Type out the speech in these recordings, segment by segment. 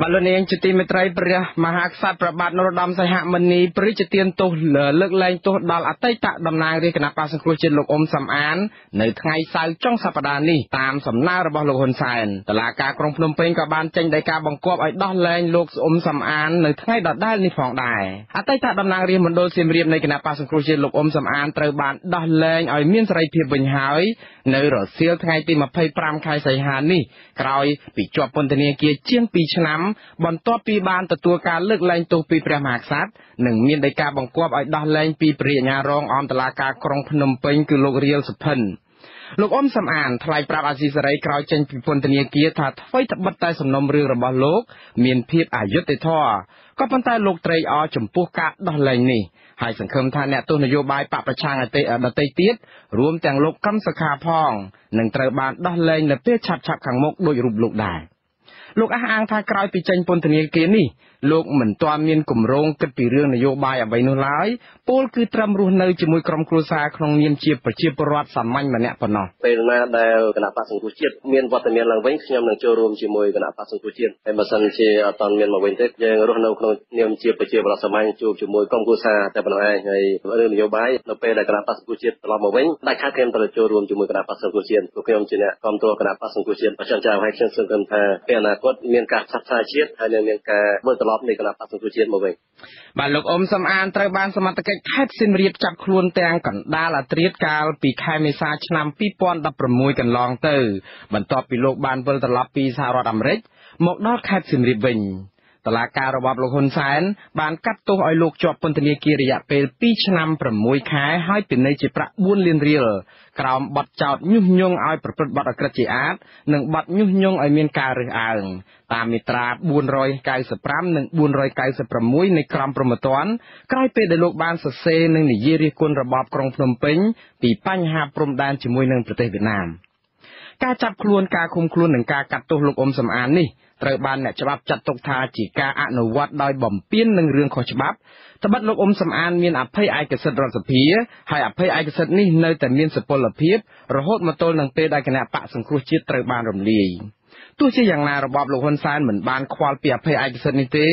បាទលោកនាងជាទីមេត្រីព្រះមហាក្សត្រព្រះបាទនរោត្តមសីហមុនីព្រះរាជទានទោសលើកលែងទោសដល់អតីតតំណាងរាជគណៈបក្សសង្គ្រោះជាតិលោកអ៊ុំសំអាន នៅថ្ងៃសៅរ៍ចុងសប្តាហ៍នេះតាមសំណើរបស់លោកហ៊ុនសែនតឡាការក្រុងភ្នំពេញក៏បានចេញដីកាបង្គាប់ឲ្យដោះលែងលោកអ៊ុំសំអាននៅថ្ងៃដដែលនេះផងដែរអតីតតំណាងរាជមណ្ឌលសៀមរាបនៃគណៈបក្សសង្គ្រោះជាតិលោកអ៊ុំសំអានត្រូវបានដោះលែងឲ្យមានសេរីភាពវិញហើយនៅរសៀលថ្ងៃទី25ខែសីហានេះក្រោយពីជាប់ពន្ធនាគារជាង2ឆ្នាំបន្ទាប់ពីបានទទួលការលើកលែងទោសពីព្រះមហាក្សត្រនិងមានដីកាបង្គាប់ឲ្យដោះលែងពីព្រះអាជ្ញារងអមតឡាការក្រុងភ្នំពេញគឺលោករៀលសុភិនលោកអ៊ំសំអានថ្លែងប្រាប់អាស៊ីសេរីក្រោយចេញពីពន្ធនាគារថាអ្វីត្បិតតែសំណុំរឿងរបស់លោក មានភាពអយុត្តិធម៌ក៏ប៉ុន្តែលោកត្រេកអរចំពោះការដោះលែងនេះហើយសង្ឃឹមថាអ្នកទស្សនយោបាយបកប្រឆាំងអតិដតីទៀតរួមទាំងលោកកឹមសុខាផងនឹងត្រូវបានដោះលែងនៅពេលឆាប់ៗខាងមុខដោយរូបលោកដែរ លោកអះអាងថាក្រោយពីចេញពន្ធនាគារនេះ លោកមិនទាន់មានគម្រោងគិតពីរឿងនយោបាយអ្វីនោះឡើយពលគឺត្រឹមរស់នៅជាមួយក្រុមគ្រួសារក្នុងនាមជាប្រជាពលរដ្ឋសាមញ្ញម្នាក់ប៉ុណ្ណោះពេលណាដែលគណៈបក្សសង្គ្រោះជាតិមានវត្តមានឡើងវិញខ្ញុំនឹងចូលរួមជាមួយគណៈបក្សសង្គ្រោះជាតិហើយបើសិនជាអត់ទាន់មានមកវិញទេយើងរស់នៅក្នុងនាមជាប្រជាពលរដ្ឋសាមញ្ញជួបជាមួយក្រុមគ្រួសារតែប៉ុណ្ណោះឯងហើយរឿងនយោបាយនៅពេលដែលគណៈបក្សសង្គ្រោះជាតិត្រឡប់មកវិញដាច់ខាតខ្ញុំត្រូវចូលរួមជាមួយគណៈបក្សសង្គ្រោះជាតិព្រោះខ្ញុំជាអ្នកគ្រប់គ្រងគណៈបក្សសង្គ្រោះជាតិអញ្ចឹងចាហើយខ្ញុំសង្ឃឹមថាពេលអនាគតមានការផ្សព្វផ្សាយជាតិហើយនឹងមានការវិលត្រឡប់នៃគណៈបក្សសង្គ្រោះជាតិមកវិញបាទលោកអ៊ុំសំអានត្រូវបានសមត្ថកិច្ចខេត្តសៀមរាបចាប់ខ្លួនទាំងកណ្ដាលអាត្រៀតកាលពីខែមេសាឆ្នាំ2016កន្លងទៅ បន្ទាប់ពីលោកបានវិលត្រឡប់ពីសហរដ្ឋអាមេរិកមកដល់ខេត្តសៀមរាបវិញ តឡាការរបស់លោកហ៊ុនសែនបានកាត់ទោសឲ្យលោកជាប់ពន្ធនាគាររយៈពេល2ឆ្នាំ6ខែហើយពិន័យជាប្រាក់4លានរៀលក្រោមបទចោទញុះញង់ឲ្យប្រព្រឹត្តបទអក្រិតជាអាត និងបទញុះញង់ឲ្យមានការរើសអើងតាមមាត្រា495និង496នៃក្រមព្រហ្មទណ្ឌក្រោយពេលដែលលោកបានសរសេរនិងនិយាយរិះគន់របបក្រុងភ្នំពេញពីបញ្ហាព្រំដែនជាមួយនឹងប្រទេសវៀតណាម ការចាប់ខ្លួនការឃុំខ្លួននិងការកាត់ទោសលោកអ៊ុំសំអាននេះត្រូវបានអ្នកច្បាប់ចាត់ទុកថាជាការអនុវត្តដោយបំពាននឹងរឿងខុសច្បាប់ត្បិតលោកអ៊ុំសំអានមានអភ័យឯកសិទ្ធិរដ្ឋសភាហើយអភ័យឯកសិទ្ធិនេះនៅតែមានសុពលភាពរហូតមកទល់នឹងពេលដែលគណៈបកសង្គ្រោះជាតិត្រូវបានរំលាយ ទោះជាយ៉ាងណារបបលោកហ៊ុនសែនមិនបានខ្វល់ពីអភ័យឯកសិទ្ធិនេះទេ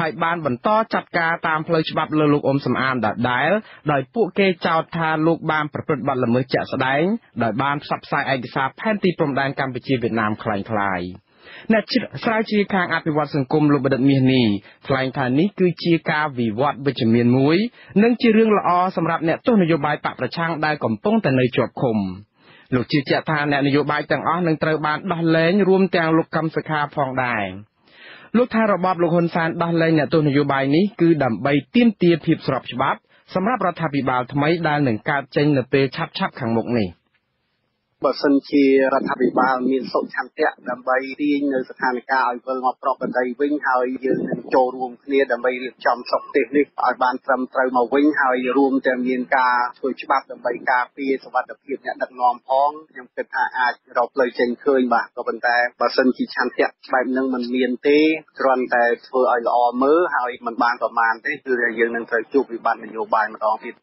ហើយបានបន្តចាត់ការតាមផ្លូវច្បាប់លើលោកអ៊ុំសំអានដដែលដោយពួកគេចោទថាលោកបានប្រព្រឹត្តបទល្មើសជាក់ស្ដែងដោយបានផ្សព្វផ្សាយឯកសារផែនទីព្រំដែនកម្ពុជាវៀតណាមคล้ายៗអ្នកស្រាវជ្រាវខាងអភិវឌ្ឍសង្គមលោកបដិទ្ធមាសនេះថ្លែងថានេះគឺជាការវិវត្តវិជ្ជមានមួយ និងជារឿងល្អសម្រាប់អ្នកទស្សនយោបាយបកប្រឆាំងដែលកំពុងតែនៅជាប់ឃុំ លោកជឿជាក់ថាអ្នកនយោបាយទាំងអស់នឹងត្រូវបានដោះលែងរួមទាំងលោកកឹមសុខាផងដែរលោកថារបបលោកហ៊ុនសែនដោះលែងអ្នកទស្សនយោបាយនេះគឺដើម្បីទាមទារភាពស្របច្បាប់សម្រាប់រដ្ឋាភិបាលថ្មីដែលនឹងកើតចេញនៅពេលឆាប់ៗខាងមុខនេះ។ បើសិនជារដ្ឋាភិបាលមានសុឆន្ទៈដើម្បីទាញនៅស្ថានភាពឲ្យវិលមកប្រកបដីវិញហើយយើងនឹងចូលរួមគ្នាដើម្បីរៀបចំសុខទេសនេះឲ្យបានត្រឹមត្រូវមកវិញហើយរួមទាំងមានការធ្វើច្បាប់ដើម្បីការពារសុវត្ថិភាពអ្នកដឹកនាំផងខ្ញុំគិតថាអាចរកផ្លូវចេញឃើញបាទក៏ប៉ុន្តែបើសិនជាឆន្ទៈបែបនឹងមិនមានទេគ្រាន់តែធ្វើឲ្យល្អមើលហើយមិនបានប្រមាណទេគឺយើងនឹងត្រូវជួបវិបត្តិនយោបាយម្ដងទៀត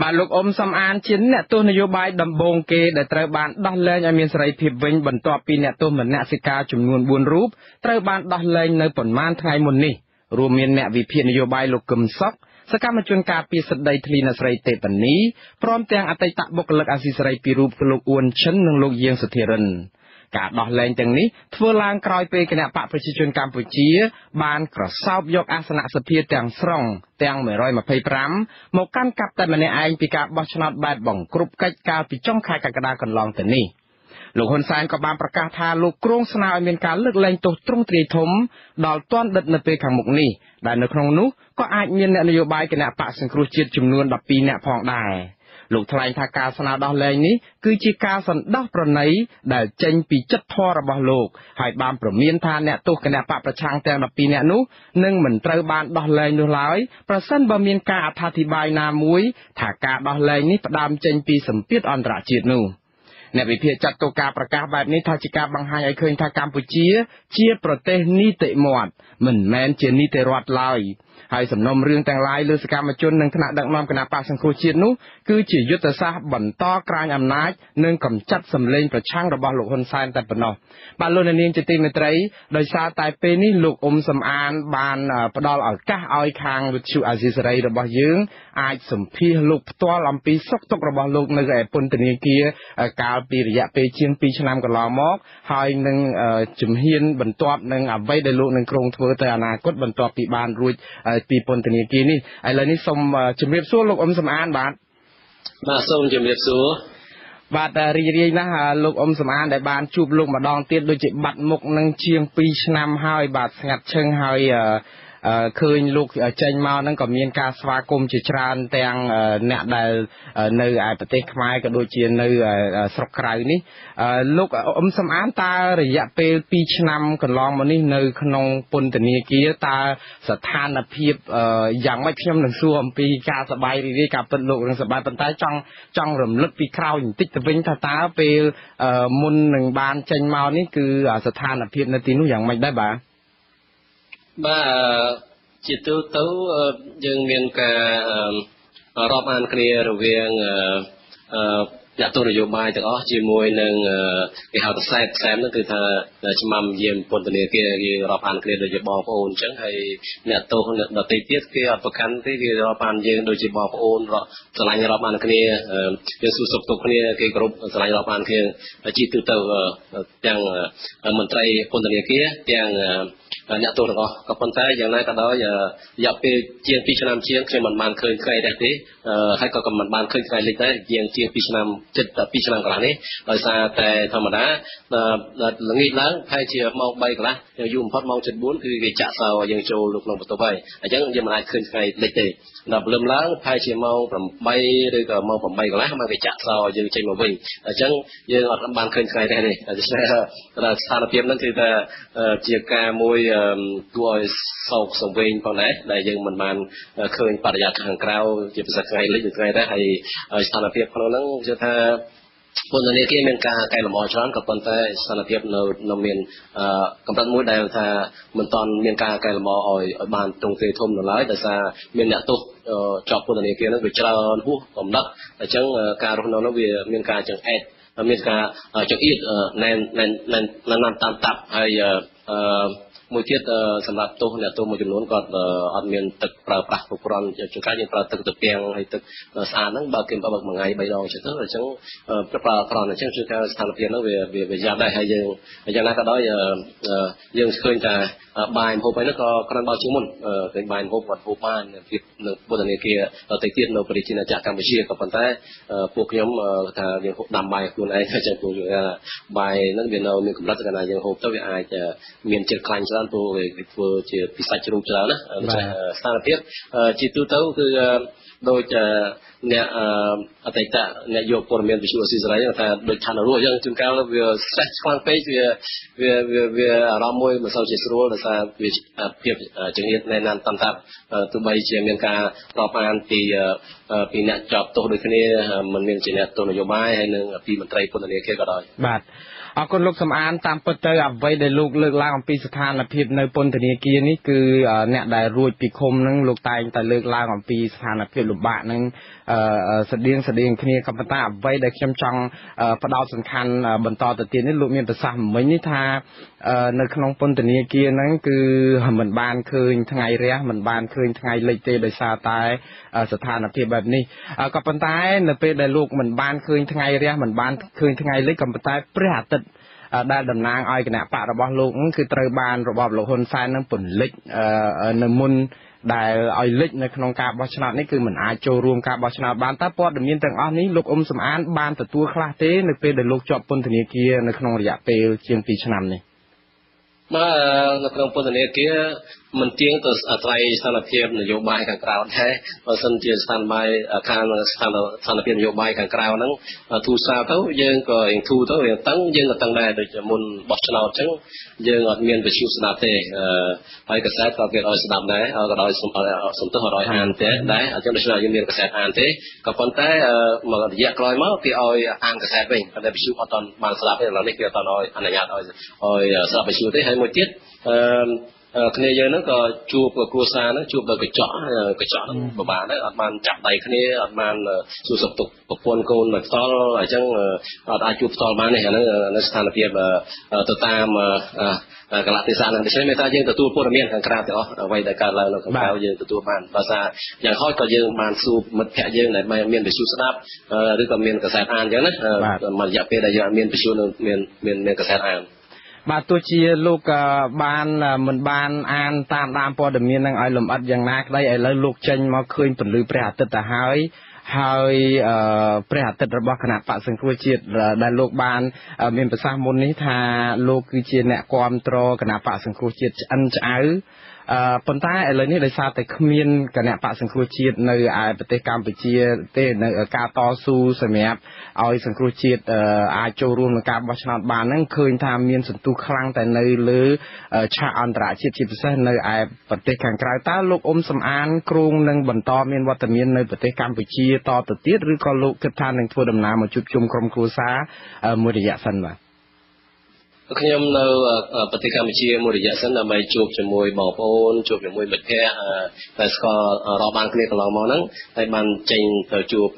បាទលោកអ៊ុំសំអានជាអ្នកទស្សនយោបាយដំបូងគេដែលត្រូវបានដោះលែងឲ្យមានសេរីភាពវិញបន្ទាប់ពីអ្នកទស្សនមនសិការចំនួន4រូបត្រូវបានដោះលែងនៅប៉ុន្មានថ្ងៃមុននេះរួមមានអ្នកវិភាគនយោបាយលោកកឹមសុខសកម្មជនការពារសិទ្ធិដីធ្លីអ្នកស្រីទេពនីព្រមទាំងអតីតបុគ្គលិកអាស៊ីសេរីពីររូបគឺលោកអ៊ួនឈិននិងលោកយាងសុធិរិន ការដោះលែងទាំងនេះធ្វើឡើងក្រោយពេលគណៈបកប្រជាជនកម្ពុជា បានក្រសោបយកអាសនៈសភាទាំងស្រុងទាំង125មកកាន់កាប់តែម្នាក់ឯងពីការបោះឆ្នោតបែបបង្ក្រប់កិច្ចកាលពីចុងខែកក្កដាកន្លងទៅនេះលោកហ៊ុនសែនក៏បានប្រកាសថាលោកគ្រងស្នើឲ្យមានការលើកលែងទោសទ្រង់ទ្រាយធំដល់ទាន់ដិតនៅពេលខាងមុខនេះដែលនៅក្នុងនោះក៏អាចមានអ្នកនយោបាយគណៈបកសង្គ្រោះជាតិចំនួន12នាក់ផងដែរ លោកថ្លែងថាការស្នើដោះលែងនេះគឺជាការសន្តោសប្រណីដែលចេញពីចិត្តធម៌របស់លោកហើយបានប្រមានថាអ្នកទោសគណៈបកប្រឆាំងទាំង12នាក់នោះនឹងមិនត្រូវបានដោះលែងនោះឡើយប្រសិនបើមានការអត្ថាធិប្បាយណាមួយថាការដោះលែងនេះផ្ដើមចេញពីសម្ពាធអន្តរជាតិនោះអ្នកវិភាគចាត់ទុកការប្រកាសបែបនេះថាជាការបង្ហាញឲ្យឃើញថាកម្ពុជា ជាប្រទេសនីតិមាត់មិនមែនជានីតិរដ្ឋឡើយ។ហើយសំណុំរឿងទាំងឡាយលើសកម្មជននិងថ្នាក់ដឹកនាំគណៈបកសង្គ្រោះជាតិនោះ គឺជាយុទ្ធសាស្ត្របន្តក្រាញអំណាចនិងកម្ចាត់សម្លេងប្រឆាំងរបស់លោកហ៊ុនសែនតែប៉ុណ្ណោះបាទលោកនាងជាទីមេត្រីដោយសារតែពេលនេះលោកអ៊ុំសំអានបានផ្ដល់ឱកាសឲ្យខាងវិទ្យុអាស៊ីសេរីរបស់យើងអាចសម្ភាសលោកផ្ទាល់អំពីសុខទុក្ខរបស់លោកនៅឯពន្ធនាគារកាលពីរយៈពេលជាង2ឆ្នាំកន្លងមកហើយនឹងជំហានបន្ទាប់នឹងអ្វីដែលលោកនឹងគ្រោងធ្វើទៅអនាគតបន្ទាប់ពីបានរួចពីពន្ធនាគារនេះឥឡូវនេះសូមជម្រាបសួរលោកអ៊ុំសំអានបាទ បាទសូមជម្រាបសួរបាទរីករាយណាស់លោកអ៊ុំសំអានដែលបានជួបលោកម្ដងទៀតដូចជាបាត់មុខនឹងជាង2ឆ្នាំហើយបាទស្ងាត់ឈឹងហើយ ឃើញលោកចេញមកហ្នឹងក៏មានការស្វាគមន៍ជាច្រើនទាំងអ្នកដែលនៅឯប្រទេសខ្មែរក៏ដូចជានៅស្រុកក្រៅនេះលោកអ៊ំសំអានតើរយៈពេល2ឆ្នាំកន្លងមកនេះនៅ ក្នុងពន្ធនាគារតើស្ថានភាពយ៉ាងម៉េចខ្ញុំនឹងសួរអំពីការសបាយរីករាយការពិតលោកនឹងសបាយប៉ុន្តែចង់ចង់រំលឹកពីក្រោយបន្តិចទៅវិញថាតើពេលមុននឹងបានចេញមកនេះគឺស្ថានភាពនៅទីនោះយ៉ាងម៉េចដែរបាទ បាទជាទូទៅយើងមានការរាប់អានគ្នារវាងអឺអ្នកទស្សនយោបាយទាំងអស់ជាមួយនឹងគេហៅថាខ្សែខ្សែហ្នឹងគឺថាឆ្នាំយាមពន្ធនាគារគេរាប់អានគ្នាដូចជាបងប្អូនអញ្ចឹងហើយអ្នកទោសដទៃទៀតគេអត់ប្រកាន់ទេគេរាប់អានយើងដូចជាបងប្អូនស្រឡាញ់រាប់អានគ្នាយើងសួរសុខទុក្ខគ្នាគេគ្រប់ស្រឡាញ់រាប់អានគ្នាជាទូទៅទាំងមន្ត្រីពន្ធនាគារទាំង អ្នកទោសទាំងអស់ក៏ប៉ុន្តែយ៉ាងណាក៏ដោយរយៈពេលជាង2ឆ្នាំជាងខ្ញុំមិនបានឃើញថ្ងៃដែរទេហើយក៏មិនបានឃើញថ្ងៃលិចដែរជាងជាង2ឆ្នាំជិត2ឆ្នាំកន្លះនេះដោយសារតែធម្មតាល្ងាចឡើងប្រហែលជាម៉ោង3កន្លះយូរបំផុតម៉ោង7:04គឺគេចាក់សោយើងចូលនៅក្នុងបន្ទប់ហើយអញ្ចឹងយើងមិនអាចឃើញថ្ងៃលិចទេ ដល់ព្រលឹមឡើងប្រហែលជាម៉ោង8ឬក៏ម៉ោង8កន្លះមកគេចាក់សោយើងចេញមកវិញអញ្ចឹងយើងអត់បានឃើញថ្ងៃដែរទេដូច្នេះស្ថានភាពហ្នឹងគឺថាជាការមួយគួរឲ្យសោកសង្វេងផងដែរដែលយើងមិនបានឃើញបរិយាកាសខាងក្រៅជាពិសេសថ្ងៃលិចឬថ្ងៃដែរហើយស្ថានភាពក្នុងហ្នឹងគឺថាពន្ធនាគារមានការកែលម្អច្រើនក៏ប៉ុន្តែស្ថានភាពនៅនៅមានកម្រិតមួយដែលថាមិនតាន់មានការកែលម្អឲ្យឲ្យបានទ្រង់ទ្រាយធំនៅឡើយដោយសារមានអ្នកទោស ជាប់ពន្ធនាគារហ្នឹងវាច្រើនហួសកំណត់អញ្ចឹងការរស់នៅនោះវាមានការចង្អែតមានការចង្អៀតណែនណែនណែនតាមតាប់ហើយអឺ មួយទៀតសម្រាប់ទោសអ្នកទោសមួយចំនួនគាត់អត់មានទឹកប្រើប្រាស់គ្រប់គ្រាន់ជាការយើងប្រើទឹកទៅពាំងហើយទឹកស្អាតហ្នឹងបើគេបើកមួយថ្ងៃ3ដងចឹងទៅអញ្ចឹងប្រើគ្រាន់អញ្ចឹងគឺថាស្ថានភាពហ្នឹងវាវាយ៉ាប់ដែរហើយយើងយ៉ាងណាក៏ដោយយើងឃើញថាបាយម្ហូបអីហ្នឹងក៏ក្រាន់បើជាងមុនឃើញបាយម្ហូបគាត់ហូបបានពីនៅពុទ្ធនេគាទៅទៀតនៅប្រជាណាចក្រកម្ពុជាក៏ប៉ុន្តែពួកខ្ញុំថាយើងហូបដាំបាយខ្លួនឯងចឹងពួកបាយហ្នឹងវានៅមានកម្រិតកាលណាយើងហូបទៅវាអាចមានជាតិខ្លាញ់ច្រើនព្រោះវាធ្វើជាពិសាច់ជ្រូកច្រើនណាដូច្នេះស្ថានភាពជាទូទៅគឺដូចអ្នកអតីតអ្នកយកព័ត៌មានវិទ្យុអស៊ីសេរីថាដូចឋានរស់អញ្ចឹងជួនកាលវា stress ខ្លាំងពេកវាវាវាអារម្មណ៍មួយមិនសូវជាស្រួលដោយសារវាភាពចង្អៀតណែនាំតាមតាប់ទោះបីជាមានការរាប់អានពីពីអ្នកជាប់ទោសដូចគ្នាមិនមានជាអ្នកទោសនយោបាយហើយនិងពីមន្ត្រីពន្ធនាគារក៏ដោយបាទ អរគុណលោកសំអានតាមពិតទៅអ្វីដែលលោកលើកឡើងអំពីស្ថានភាពនៅពន្ធនាគារនេះគឺអ្នកដែលរួចពីឃុំនឹងលោកតែងតែលើកឡើងអំពីស្ថានភាពលំបាកនឹង ស្តៀងស្តៀងគ្នាក៏ប៉ុន្តែអ្វីដែលខ្ញុំចង់ផ្ដោតសំខាន់បន្តទៅទៀតនេះលោកមានប្រសាសន៍មិញនេះថានៅក្នុងពន្ធនាគារហ្នឹងគឺមិនបានឃើញថ្ងៃរះមិនបានឃើញថ្ងៃលិចទេដោយសារតែស្ថានភាពបែបនេះក៏ប៉ុន្តែនៅពេលដែលលោកមិនបានឃើញថ្ងៃរះមិនបានឃើញថ្ងៃលិចក៏ប៉ុន្តែព្រះអាទិត្យដែលតំណាងឲ្យគណៈបករបស់លោកគឺត្រូវបានរបបលោកហ៊ុនសែននឹងពន្លិចនៅមុន ដែលឲ្យលិចនៅក្នុងការបោះឆ្នោតនេះគឺមិនអាចចូលរួមការបោះឆ្នោតបានតើព័ត៌មានទាំងអស់នេះលោកអ៊ុំសំអានបានទទួលខ្លះទេនៅពេលដែលលោកជាប់ពន្ធនាគារនៅក្នុងរយៈពេលជាង2ឆ្នាំនេះបាទនៅក្នុងពន្ធនាគារមិនទៀងទៅអាស្រ័យស្ថានភាពនយោបាយខាងក្រៅដែរបើសិនជាស្ថានភាពខាងស្ថានស្ថានភាពនយោបាយខាងក្រៅហ្នឹងទូសារទៅយើងក៏រៀងធូរទៅរៀងតឹងយើងក៏តឹងដែរដូចមុនបោះឆ្នោតអញ្ចឹងយើងអត់មានវិទ្យុស្ដាប់ទេហើយកសែតក៏គេឲ្យស្ដាប់ដែរក៏ដោយសំទោសឲ្យអានទេដែរអញ្ចឹងដូច្នេះយើងមានកសែតអានទេក៏ប៉ុន្តែមករយៈក្រោយមកគេឲ្យអានកសែតវិញតែវិទ្យុអត់ទាន់បានស្ដាប់ទេឥឡូវនេះគេអត់ទាន់ឲ្យអនុញ្ញាតឲ្យឲ្យស្ដាប់វិទ្យុទេហើយមួយទៀតអឺ គ្នាយើងហ្នឹងក៏ជួបគ្រួសារហ្នឹងជួបដល់កញ្ចក់កញ្ចក់ហ្នឹងពិបាកដែរអត់បានចាប់ដៃគ្នាអត់បានសួរសុខទុក្ខប្រពន្ធកូនមកផ្ទាល់អញ្ចឹងអត់អាចជួបផ្ទាល់បានទេអាហ្នឹងនៅស្ថានភាពទៅតាមកលៈទេសៈហ្នឹងដូច្នេះមានថាយើងទទួលព័ត៌មានខាងក្រៅទាំងអស់អ្វីដែលកើតឡើងនៅខាងក្រៅយើងទទួលបានដោយសារយ៉ាងហោចក៏យើងបានសួរមិត្តភ័ក្តិយើងដែលមានវិទ្យុស្ដាប់ឬក៏មានកសែតអានអញ្ចឹងណាមករយៈពេលដែលយើងអត់មានវិទ្យុមានមានមានកសែតអាន បាទទោះជាលោកបានមិនបានអានតាមដានព័ត៌មាននឹងឲ្យលម្អិតយ៉ាងណាក្តីឥឡូវលោកចេញមកឃើញពន្លឺព្រះអាទិត្យទៅហើយហើយព្រះអាទិត្យរបស់គណៈបកសង្គ្រោះជាតិដែលលោកបាន មានប្រសាសន៍មុននេះថាលោកគឺជាអ្នកគ្រប់គ្រងគណៈបកសង្គ្រោះជាតិឆ្អិនឆ្អៅអឺ ប៉ុន្តែឥឡូវនេះដោយសារតែគ្មានគណៈបកសង្គ្រោះជាតិនៅឯប្រទេសកម្ពុជាទេនៅការតស៊ូសម្រាប់ឲ្យសង្គ្រោះជាតិអាចចូលរួមក្នុងការបោះឆ្នោតបានហ្នឹងឃើញថាមានសន្ទុះខ្លាំងតែនៅលើឆាកអន្តរជាតិជាពិសេសនៅឯប្រទេសខាងក្រៅតើលោកអ៊ុំសំអានគ្រងនឹងបន្តមានវត្តមាននៅប្រទេសកម្ពុជាតទៅទៀតឬក៏លោកគិតថានឹងធ្វើដំណើរមកជួបជុំក្រុមគ្រួសារមួយរយៈសិនបាទ ខ្ញុំនៅប្រទេសកម្ពុជាមួយរយៈសិនដើម្បីជួបជាមួយបងប្អូនជួបជាមួយមិត្តភ័ក្តិដែលស្គាល់រាប់បានគ្នាកន្លងមកហ្នឹងហើយបានចេញទៅជួប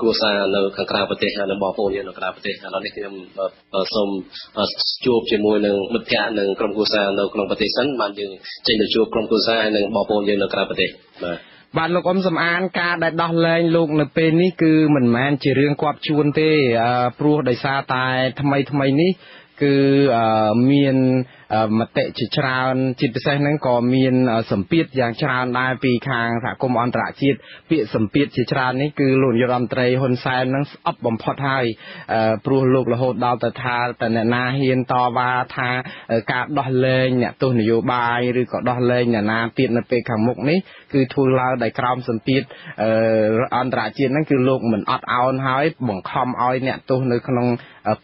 គ្រួសារនៅខាងក្រៅប្រទេសនិងបងប្អូនយើងនៅក្រៅប្រទេសឥឡូវនេះខ្ញុំសូមជួបជាមួយនឹងមិត្តភ័ក្តិនិងក្រុមគ្រួសារនៅក្នុងប្រទេសសិនបានយើងចេញទៅជួបក្រុមគ្រួសារនិងបងប្អូនយើងនៅក្រៅប្រទេសបាទបាទលោកអ៊ំសំអានការដែលដោះលែងលោកនៅពេលនេះគឺមិនមែនជារឿងគប់ជួនទេព្រោះដោយសារតែថ្មីថ្មីនេះ គឺមានមតិជាច្រើនជាពិសេសហ្នឹងក៏មានសម្ពាធយ៉ាងច្រើនដែរពីខាងសហគមន៍អន្តរជាតិពាក្យសម្ពាធជាច្រើននេះគឺលោកនាយរដ្ឋមន្ត្រីហ៊ុនសែនហ្នឹងស្អប់បំផុតហើយព្រោះលោករហូតដល់ទៅថាតអ្នកណាហ៊ានតវ៉ាថាការដោះលែងអ្នកទោសនយោបាយឬក៏ដោះលែងអ្នកណាទៀតនៅពេលខាងមុខនេះ គឺធ្វើឡើងដោយក្រោមសម្ពាធអន្តរជាតិហ្នឹងគឺលោកមិនអត់ឱនហើយបង្ខំឲ្យអ្នកទោសនៅក្នុង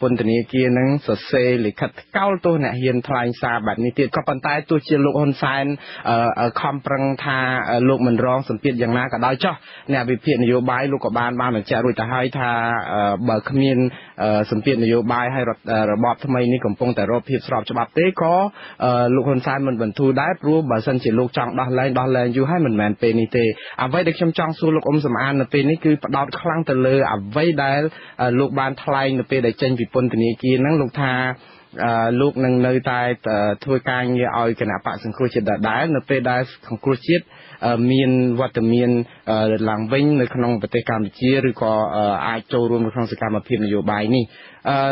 ពន្ធនាគារនឹងសរសេរលិខិតកោលទោសអ្នកហ៊ានថ្លែងសារបែបនេះទៀតក៏ប៉ុន្តែទោះជាលោកហ៊ុនសែនខំប្រឹងថាលោកមិនរងសម្ពាធយ៉ាងណាក៏ដោយចោះអ្នកវិភាគនយោបាយលោកក៏បានបានបញ្ជាក់រួចទៅហើយថាបើគ្មានសម្ពាធនយោបាយហើយរបបថ្មីនេះកំពុងតែរកភាពស្របច្បាប់ទេក៏លោកហ៊ុនសែនមិនបន្ធូរដែរព្រោះបើសិនជាលោកចង់ដោះលែងដោះលែងយូរហើយមិនមែនពេលនេះទេអ្វីដែលខ្ញុំចង់សួរលោកអ៊ុំសំអាននៅពេលនេះគឺផ្ដោតខ្លាំងទៅលើអ្វីដែលលោកបានថ្លែងនៅពេលដែលចេញពីពន្ធនាគារហ្នឹងលោកថាលោកនឹងនៅតែធ្វើការងារឲ្យគណៈបកសង្គ្រោះជាតិដដែលនៅពេលដែលសង្គ្រោះជាតិ មានវត្តមានឡើងវិញនៅក្នុងប្រទេសកម្ពុជាឬក៏អាចចូលរួមនៅក្នុងសកម្មភាពនយោបាយនេះ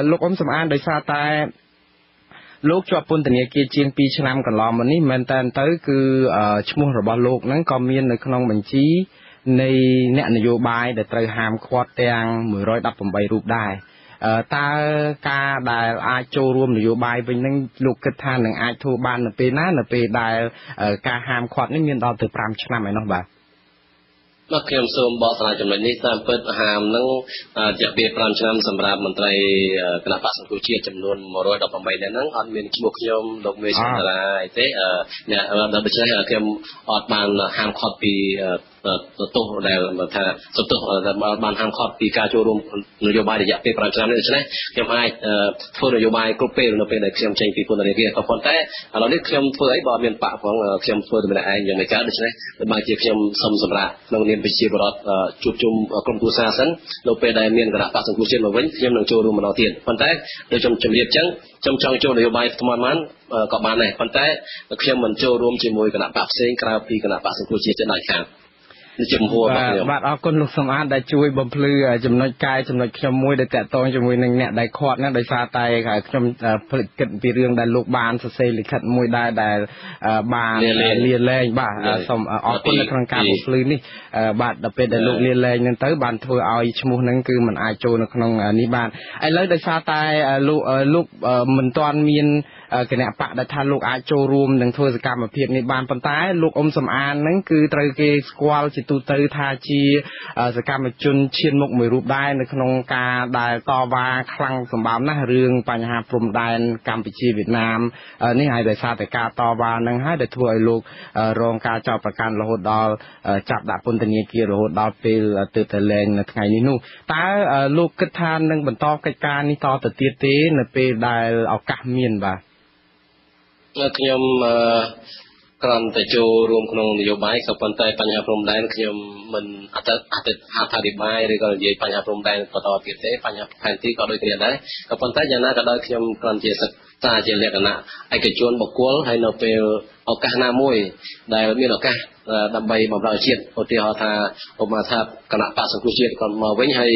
លោកអ៊ំសំអានដោយសារតែលោកជាប់ពន្ធនាគារជាង2ឆ្នាំកន្លងមកនេះមែនតើទៅគឺឈ្មោះរបស់លោកហ្នឹងក៏មាននៅក្នុងបញ្ជីនៃអ្នកនយោបាយដែលត្រូវហាមឃាត់ទាំង118រូបដែរ តើការដែលអាចចូលរួមនយោបាយវិញនឹងលោកគិតថានឹងអាចធ្វើបាននៅពេលណានៅពេលដែលការហាមឃាត់នេះមានដល់ទៅ5ឆ្នាំឯនោះបាទបាទខ្ញុំសូមបកស្រាយចំណុចនេះតាមពិតហាមនឹងរយៈពេល5ឆ្នាំសម្រាប់មន្ត្រីគណៈបក្សសង្គ្រោះជាតិចំនួន118នាក់ហ្នឹងអត់មានឈ្មោះខ្ញុំលោកមេសន្តរាអីទេអ្នកដូច្នេះខ្ញុំអត់បានហាមឃាត់ពីទោសដែលថាសទោសបានហាមឃាត់ពីការចូលរួមនយោបាយរយៈពេល5ឆ្នាំនេះដូច្នេះខ្ញុំអាចធ្វើនយោបាយគ្រប់ពេលនៅពេលដែលខ្ញុំចេញពីពន្ធនាគារក៏ប៉ុន្តែឥឡូវនេះខ្ញុំធ្វើអីបើមានបាក់ផងខ្ញុំធ្វើតែម្នាក់ឯងយ៉ាងមិនកើតដូច្នេះបើជាខ្ញុំសុំសម្រាប់ក្នុងនាមប្រជាពលរដ្ឋជួបជុំក្រុមគ្រួសារសិននៅពេលដែលមានគណៈបកសង្គ្រោះជាតិមកវិញខ្ញុំនឹងចូលរួមម្ដងទៀតប៉ុន្តែដូចខ្ញុំជម្រាបចឹងខ្ញុំចង់ចូលនយោបាយថ្មបានក៏បានដែរប៉ុន្តែខ្ញុំមិនចូលរួមជាមួយគណៈបកផ្សេងក្រៅពីគណៈបកសង្គ្រោះជាតិដាច់ខាត ចំពោះបាទខ្ញុំបាទអរគុណលោកសំអាតដែលជួយបំភ្លឺចំណុចកាយចំណុចខ្ញុំមួយដែលតាក់ទងជាមួយនឹងអ្នកដែលខាត់ហ្នឹងដោយសារតែខ្ញុំភ្លេចគិតពីរឿងដែលលោកបានសរសេរលិខិតមួយដែរដែលបានលាលែងបាទសូមអរគុណនៅក្នុងការបំភ្លឺនេះបាទដល់ពេលដែលលោកលាលែងហ្នឹងទៅបានធ្វើឲ្យឈ្មោះហ្នឹងគឺมันអាចចូលនៅក្នុងនេះបានឥឡូវដោយសារតែលោកលោកមិនទាន់មាន គណៈបកដែលថាលោកអាចចូលរួមនឹងធ្វើសកម្មភាពនេះបានប៉ុន្តែលោកអ៊ុំសំអានហ្នឹងគឺត្រូវគេស្គាល់ជាទូទៅថាជាសកម្មជនឈានមុខមួយរូបដែរនៅក្នុងការដែលតវ៉ាខ្លាំងសម្បំណាស់រឿងបញ្ហាព្រំដែនកម្ពុជាវៀតណាមនេះហើយដោយសារតែការតវ៉ាហ្នឹងហើយដែលធ្វើឲ្យលោករងការចោទប្រកាន់រហូតដល់ចាប់ដាក់ពន្ធនាគាររហូតដល់ពេលទើបតែលែងនៅថ្ងៃនេះនោះតើលោកគិតថានឹងបន្តកិច្ចការនេះតទៅទៀតទេ នៅពេលដែលឱកាសមានបាទ ខ្ញុំគ្រាន់តែចូលរួមក្នុងនយោបាយក៏ប៉ុន្តែបញ្ហាព្រំដែនខ្ញុំមិនអត់អត់អត្ថាធិប្បាយឬក៏និយាយបញ្ហាព្រំដែនបន្តទៀតទេបញ្ហាផែនទីក៏ដូចគ្នាដែរក៏ប៉ុន្តែយ៉ាងណាក៏ដោយខ្ញុំគ្រាន់ជាសិក្សាជាលក្ខណៈឯកជនបុគ្គលហើយនៅពេលឱកាសណាមួយដែលមានឱកាស ដើម្បីបម្រើជាតិឧទាហរណ៍ថាឧបមាថាគណៈបកសង្គ្រោះជាតិគាត់មកវិញហើយ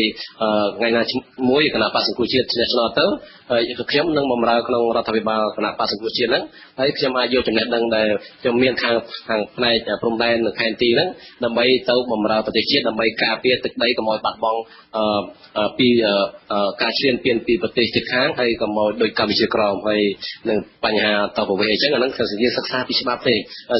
ថ្ងៃណាមួយគណៈបកសង្គ្រោះជាតិឆ្នះឆ្នោតទៅខ្ញុំនឹងបម្រើក្នុងរដ្ឋាភិបាលគណៈបកសង្គ្រោះជាតិហ្នឹងហើយខ្ញុំអាចយកចំណេះដឹងដែលខ្ញុំមានខាងខាងផ្នែកព្រំដែននៅខេត្តទីហ្នឹងដើម្បីទៅបម្រើប្រទេសជាតិដើម្បីការពារទឹកដីកុំឲ្យបាត់បង់ពីការឈ្លានពានពីប្រទេសជិតខាងហើយកុំឲ្យដូចកម្ពុជាក្រមហើយនឹងបញ្ហាតបវេអញ្ចឹងអាហ្នឹងគឺយើងសិក្សាពីច្បាប់ទេ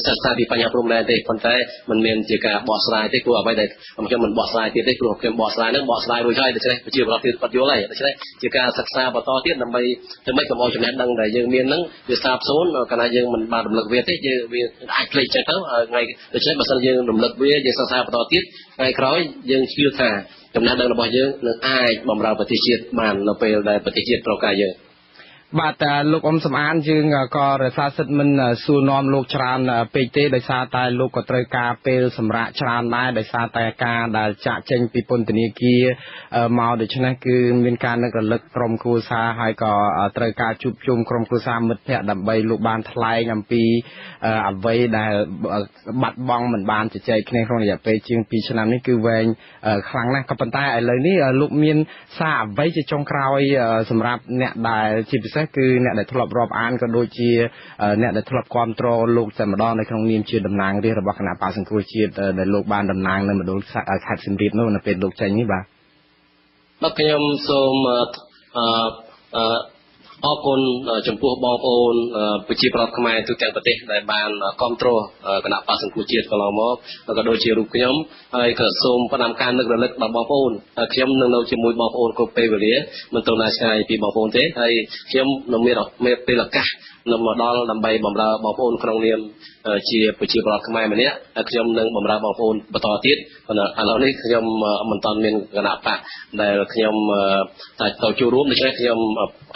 សិក្សាពីបញ្ហាព្រំដែនទេប៉ុន្តែមិនមែនជាការបោះស្រាយទេព្រោះអ្វីដែលខ្ញុំមិនបោះស្រាយទៀតទេព្រោះខ្ញុំបោះស្រាយហ្នឹងបោះស្រាយរួចហើយដូច្នេះប្រជាពលរដ្ឋទៀតបាត់យល់ហើយដូច្នេះជាការសិក្សាបន្តទៀតដើម្បីធ្វើម៉េចកុំឲ្យចំណេះដឹងដែលយើងមានហ្នឹងវាសាបសូន្យកាលណាយើងមិនបានរំលឹកវាទេយើងវាអាចភ្លេចចេះទៅថ្ងៃដូច្នេះបើសិនយើងរំលឹកវាយើងសិក្សាបន្តទៀតថ្ងៃក្រោយយើងជឿថាចំណេះដឹងរបស់យើងនឹងអាចបម្រើប្រទេសជាតិបាននៅពេលដែលប្រទេសជាតិត្រូវការយើង បាទតែលោកអ៊ំសំអានយើងក៏រក្សាសិទ្ធិមិនសួរនាំលោកច្រើនពេកទេដោយសារតែលោកក៏ត្រូវការពេលសម្រាប់ច្រើនដែរដោយសារតែការដែលចាក់ចេញពីពន្ធនាគារមកដូច្នេះគឺមានការនឹករលឹកក្រុមគ្រួសារហើយក៏ត្រូវការជួបជុំក្រុមគ្រួសារមិត្តភ័ក្តិដើម្បីលោកបានថ្លែងអំពីអ្វីដែលបាត់បង់មិនបានជជែកគ្នាក្នុងរយៈពេលជាង2ឆ្នាំនេះគឺវែងខ្លាំងណាស់ក៏ប៉ុន្តែឥឡូវនេះលោកមានសារអ្វីជាចុងក្រោយសម្រាប់អ្នកដែលជាពិសេសសគឺអ្នកដែលធ្លាប់រាប់អានក៏ដូចជាអ្នកដែលធ្លាប់គ្រប់គ្រងលោកតែម្ដងនៅក្នុងនាមជាតំណាងរាស្ត្ររបស់គណៈបកសង្គ្រោះជាតិដែលលោកបានតំណាងនៅមណ្ឌលខេត្តសៀមរាបនោះនៅពេលលោកចេញនេះបាទបាទខ្ញុំសូមអឺ អរគុណចំពោះបងប្អូនប្រជាប្រដ្ឋខ្មែរទូទាំងប្រទេសដែលបានគ្រប់គ្រងគណៈបកសង្គ្រោះជាតិកន្លងមកក៏ដូចជារូបខ្ញុំហើយក៏សូមផ្ដាំការនឹករលឹកដល់បងប្អូនខ្ញុំនឹងនៅជាមួយបងប្អូនគ្រប់ពេលវេលាមិនទៅណាឆ្ងាយពីបងប្អូនទេហើយខ្ញុំនឹងមានពេលឱកាសនឹងមកដល់ដើម្បីបម្រើបងប្អូនក្នុងនាមជាប្រជាប្រដ្ឋខ្មែរម្នាក់ហើយខ្ញុំនឹងបម្រើបងប្អូនបន្តទៀតឥឡូវនេះខ្ញុំមិនតាន់មានគណៈបកដែលខ្ញុំតែទៅចូលរួមដូច្នេះខ្ញុំ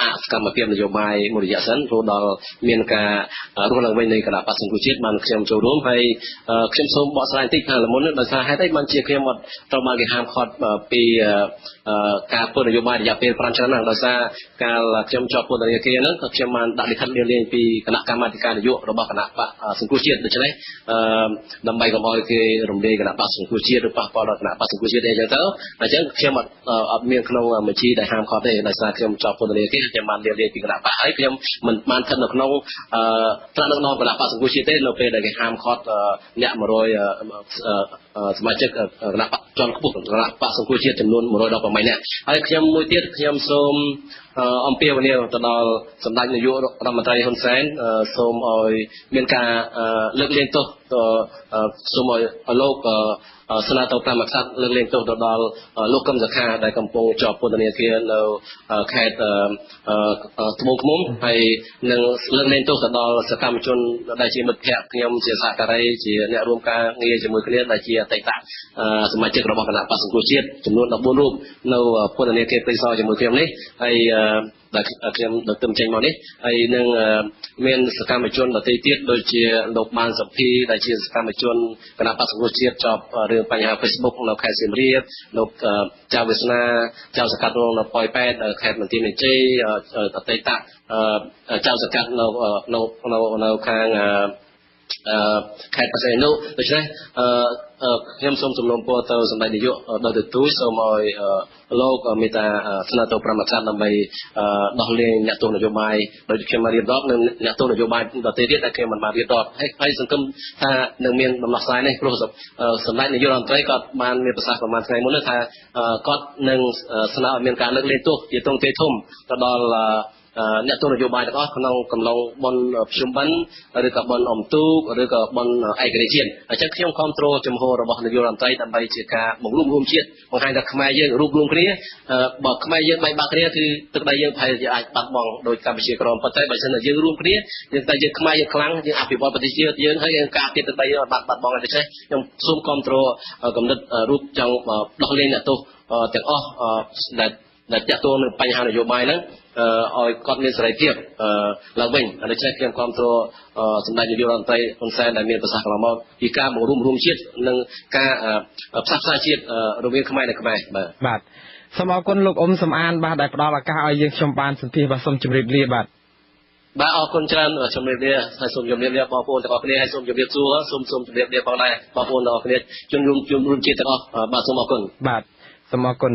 អសកម្មភាពនយោបាយមួយរយៈសិនព្រោះដល់មានការរស់ឡើងវិញនៃគណៈបកសង្គ្រោះជាតិបានខ្ញុំចូលរួមហើយខ្ញុំសូមបកស្រាយបន្តិចខាងលមុនដោយសារហេតុអីបានជាខ្ញុំអត់ត្រូវបានគេហាមឃាត់ពីការធ្វើនយោបាយរយៈពេល5ឆ្នាំហ្នឹងដោយសារកាលខ្ញុំជាប់ពន្ធនាគារហ្នឹងក៏ខ្ញុំបានដាក់លិខិតលាលែងពីគណៈកម្មាធិការនយោបាយរបស់គណៈបកសង្គ្រោះជាតិដូច្នេះអឺដើម្បីកុំឲ្យគេរំលាយគណៈបកសង្គ្រោះជាតិឬប៉ះពាល់ដល់គណៈបកសង្គ្រោះជាតិអីចឹងទៅអញ្ចឹងខ្ញុំអត់អត់មានក្នុងបញ្ជីដែលហាមឃាត់ទេដោយសារខ្ញុំជាប់ពន្ធនាគារខ្ញុំបានលាលែងពីគណៈបកហើយខ្ញុំមិនបានស្ថិតនៅក្នុងអឺត្រាក់ដឹកនាំគណៈបកសង្គ្រោះជាតិទេនៅពេលដែលគេហាមឃាត់អ្នក100 សមាជិកគណៈបកជាន់ខ្ពស់គណៈបកសង្គ្រោះជាតិចំនួន118នាក់ហើយខ្ញុំមួយទៀតខ្ញុំសូមអំពាវនាវទៅដល់សម្ដេចនាយករដ្ឋមន្ត្រីហ៊ុនសែនសូមឲ្យមានការលើកលែងទោស សូមឲ្យលោកស្នើទៅតាមអក្សរលើកលែងទោសទៅដល់លោកកឹមសុខាដែលកំពុងជាប់ពន្ធនាគារនៅខេត្តត្បូងឃ្មុំហើយនឹងលើកលែងទោសទៅដល់សកម្មជនដែលជាមិត្តភ័ក្តិខ្ញុំជាសហការីជាអ្នករួមការងារជាមួយគ្នាដែលជាអតីតសមាជិករបស់គណៈបក្សសង្គ្រោះជាតិចំនួន14រូបនៅពន្ធនាគារព្រៃសរជាមួយខ្ញុំនេះហើយ ដែលខ្ញុំដល់ទៅចេញមកនេះហើយនឹងមានសកម្មជនដទៃទៀតដូចជាលោកបានសុភីដែលជាសកម្មជនគណៈបក្សសង្គ្រោះជាតិជាប់រឿងបញ្ហា Facebook នៅខេត្តសៀមរាបលោកចៅវាសនាចៅសកាត់នៅប៉ោយប៉ែតខេត្តមន្ទីរមានជ័យអតីតចៅសកាត់នៅនៅនៅខាង ខេត្តបរសៃនុដូច្នេះខ្ញុំសូមសំណូមពរទៅសម្ដេចនាយកដល់ទៅទូសូមឲ្យលោកមេត្តាស្នើទៅប្រមាថដើម្បីដោះលែងអ្នកទោសនយោបាយដោយខ្ញុំបានរៀបរាប់និងអ្នកទោសនយោបាយដទៃទៀតដែលខ្ញុំមិនបានរៀបរាប់ហើយហើយសង្គមថានឹងមានដំណោះស្រាយនេះព្រោះសម្ដេចនាយករដ្ឋមន្ត្រីគាត់បានមានប្រសាសន៍ប្រហែលថ្ងៃមុនថាគាត់នឹងស្នើឲ្យមានការលើកលែងទោសជាទងទេធំទៅដល់ អ្នកទស្សនយោបាយទាំងអស់ក្នុងកំឡុងបុណ្យភ្ជុំបិណ្ឌឬក៏បុណ្យអុំទូកឬក៏បុណ្យឯករាជ្យជាតិអញ្ចឹងខ្ញុំគ្រប់គ្រងចំហរបស់នាយករដ្ឋមន្ត្រីដើម្បីជាការបង្រួមរួមជាតិបង្ហាញថាខ្មែរយើងរួបរวมគ្នាបើខ្មែរយើងបែកបាក់គ្នាគឺទឹកដីយើងប្រហែលជាអាចបាត់បង់ដោយកម្ពុជាក្រមប៉ុន្តែបើមិនយើងរួមគ្នាយើងតែយើងខ្មែរយើងខ្លាំងយើងអភិវឌ្ឍប្រទេសជាតិយើងហើយយើងការពារទឹកដីយើងបាត់បាត់បង់ដូច្នេះខ្ញុំសូមគ្រប់គ្រងកំណត់រូបចង់ដោះលែងអ្នកទោសទាំងអស់ដែលដែលតាក់ទងនឹងបញ្ហានយោបាយហ្នឹង ឲ្យគាត់មានសេរីភាពឡើងវិញដូច្នេះខ្ញុំគ្រប់គ្រងសម្ដេចនាយករដ្ឋមន្ត្រីហ៊ុនសែនដែលមានប្រសាសន៍កន្លងមកពីការបង្រួមរួមជាតិនិងការផ្សះផ្សាជាតិរវាងខ្មែរនិងខ្មែរបាទបាទសូមអរគុណលោកអ៊ុំសំអានបាទដែលផ្ដល់ឱកាសឲ្យយើងខ្ញុំបានសម្ភាសន៍បាទសូមជម្រាបលាបាទបាទអរគុណច្រើនជំរាបលាហើយសូមជំរាបលាបងប្អូនទាំងអស់គ្នាហើយសូមជំរាបសួរសូមសូមជំរាបលាផងដែរបងប្អូនទាំងអស់គ្នាជនរួមជនរួមជាតិទាំងអស់បាទសូមអរគុណបាទសូមអរគុណ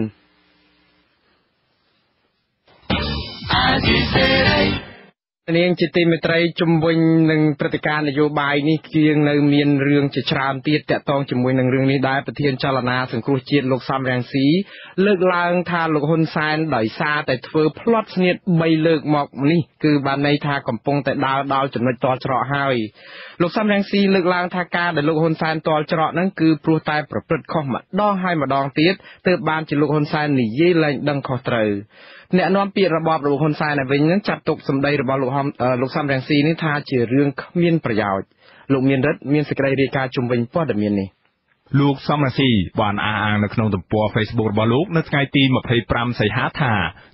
នាងជាទីមេត្រីជំវិញនឹងព្រឹត្តិការណ៍នយោបាយនេះជាងនៅមានរឿងជាច្រើនទៀតតាក់ទងជាមួយនឹងរឿងនេះដែរប្រធានចលនាសង្គ្រោះជាតិលោកសំរងស៊ីលើកឡើងថាលោកហ៊ុនសែនដោយសារតែធ្វើផ្លត់ស្នៀត3លើកមកនេះគឺបានន័យថាកំពុងតែដើរដល់ចំណុចតល់ច្រកហើយលោកសំរងស៊ីលើកឡើងថាការដែលលោកហ៊ុនសែនតល់ច្រកហ្នឹងគឺព្រោះតែប្រព្រឹត្តខុសម្ដងហើយម្ដងទៀតទើបបានជាលោកហ៊ុនសែននិយាយលែងដឹងខុសត្រូវ អ្នកនាំពាក្យរបបលោកហ៊ុនសែនឯវិញនឹងចាត់ទុកសម្ដីរបស់លោកហំលោកសំរងស៊ីនេះថាជារឿងគ្មានប្រយោជន៍លោកមានរិទ្ធមានសេចក្តីរាយការណ៍ជំវិញព័ត៌មាននេះលោកសំរងស៊ីបានអះអាងនៅក្នុងទំព័រ Facebook របស់លោកនៅថ្ងៃទី25សីហាថា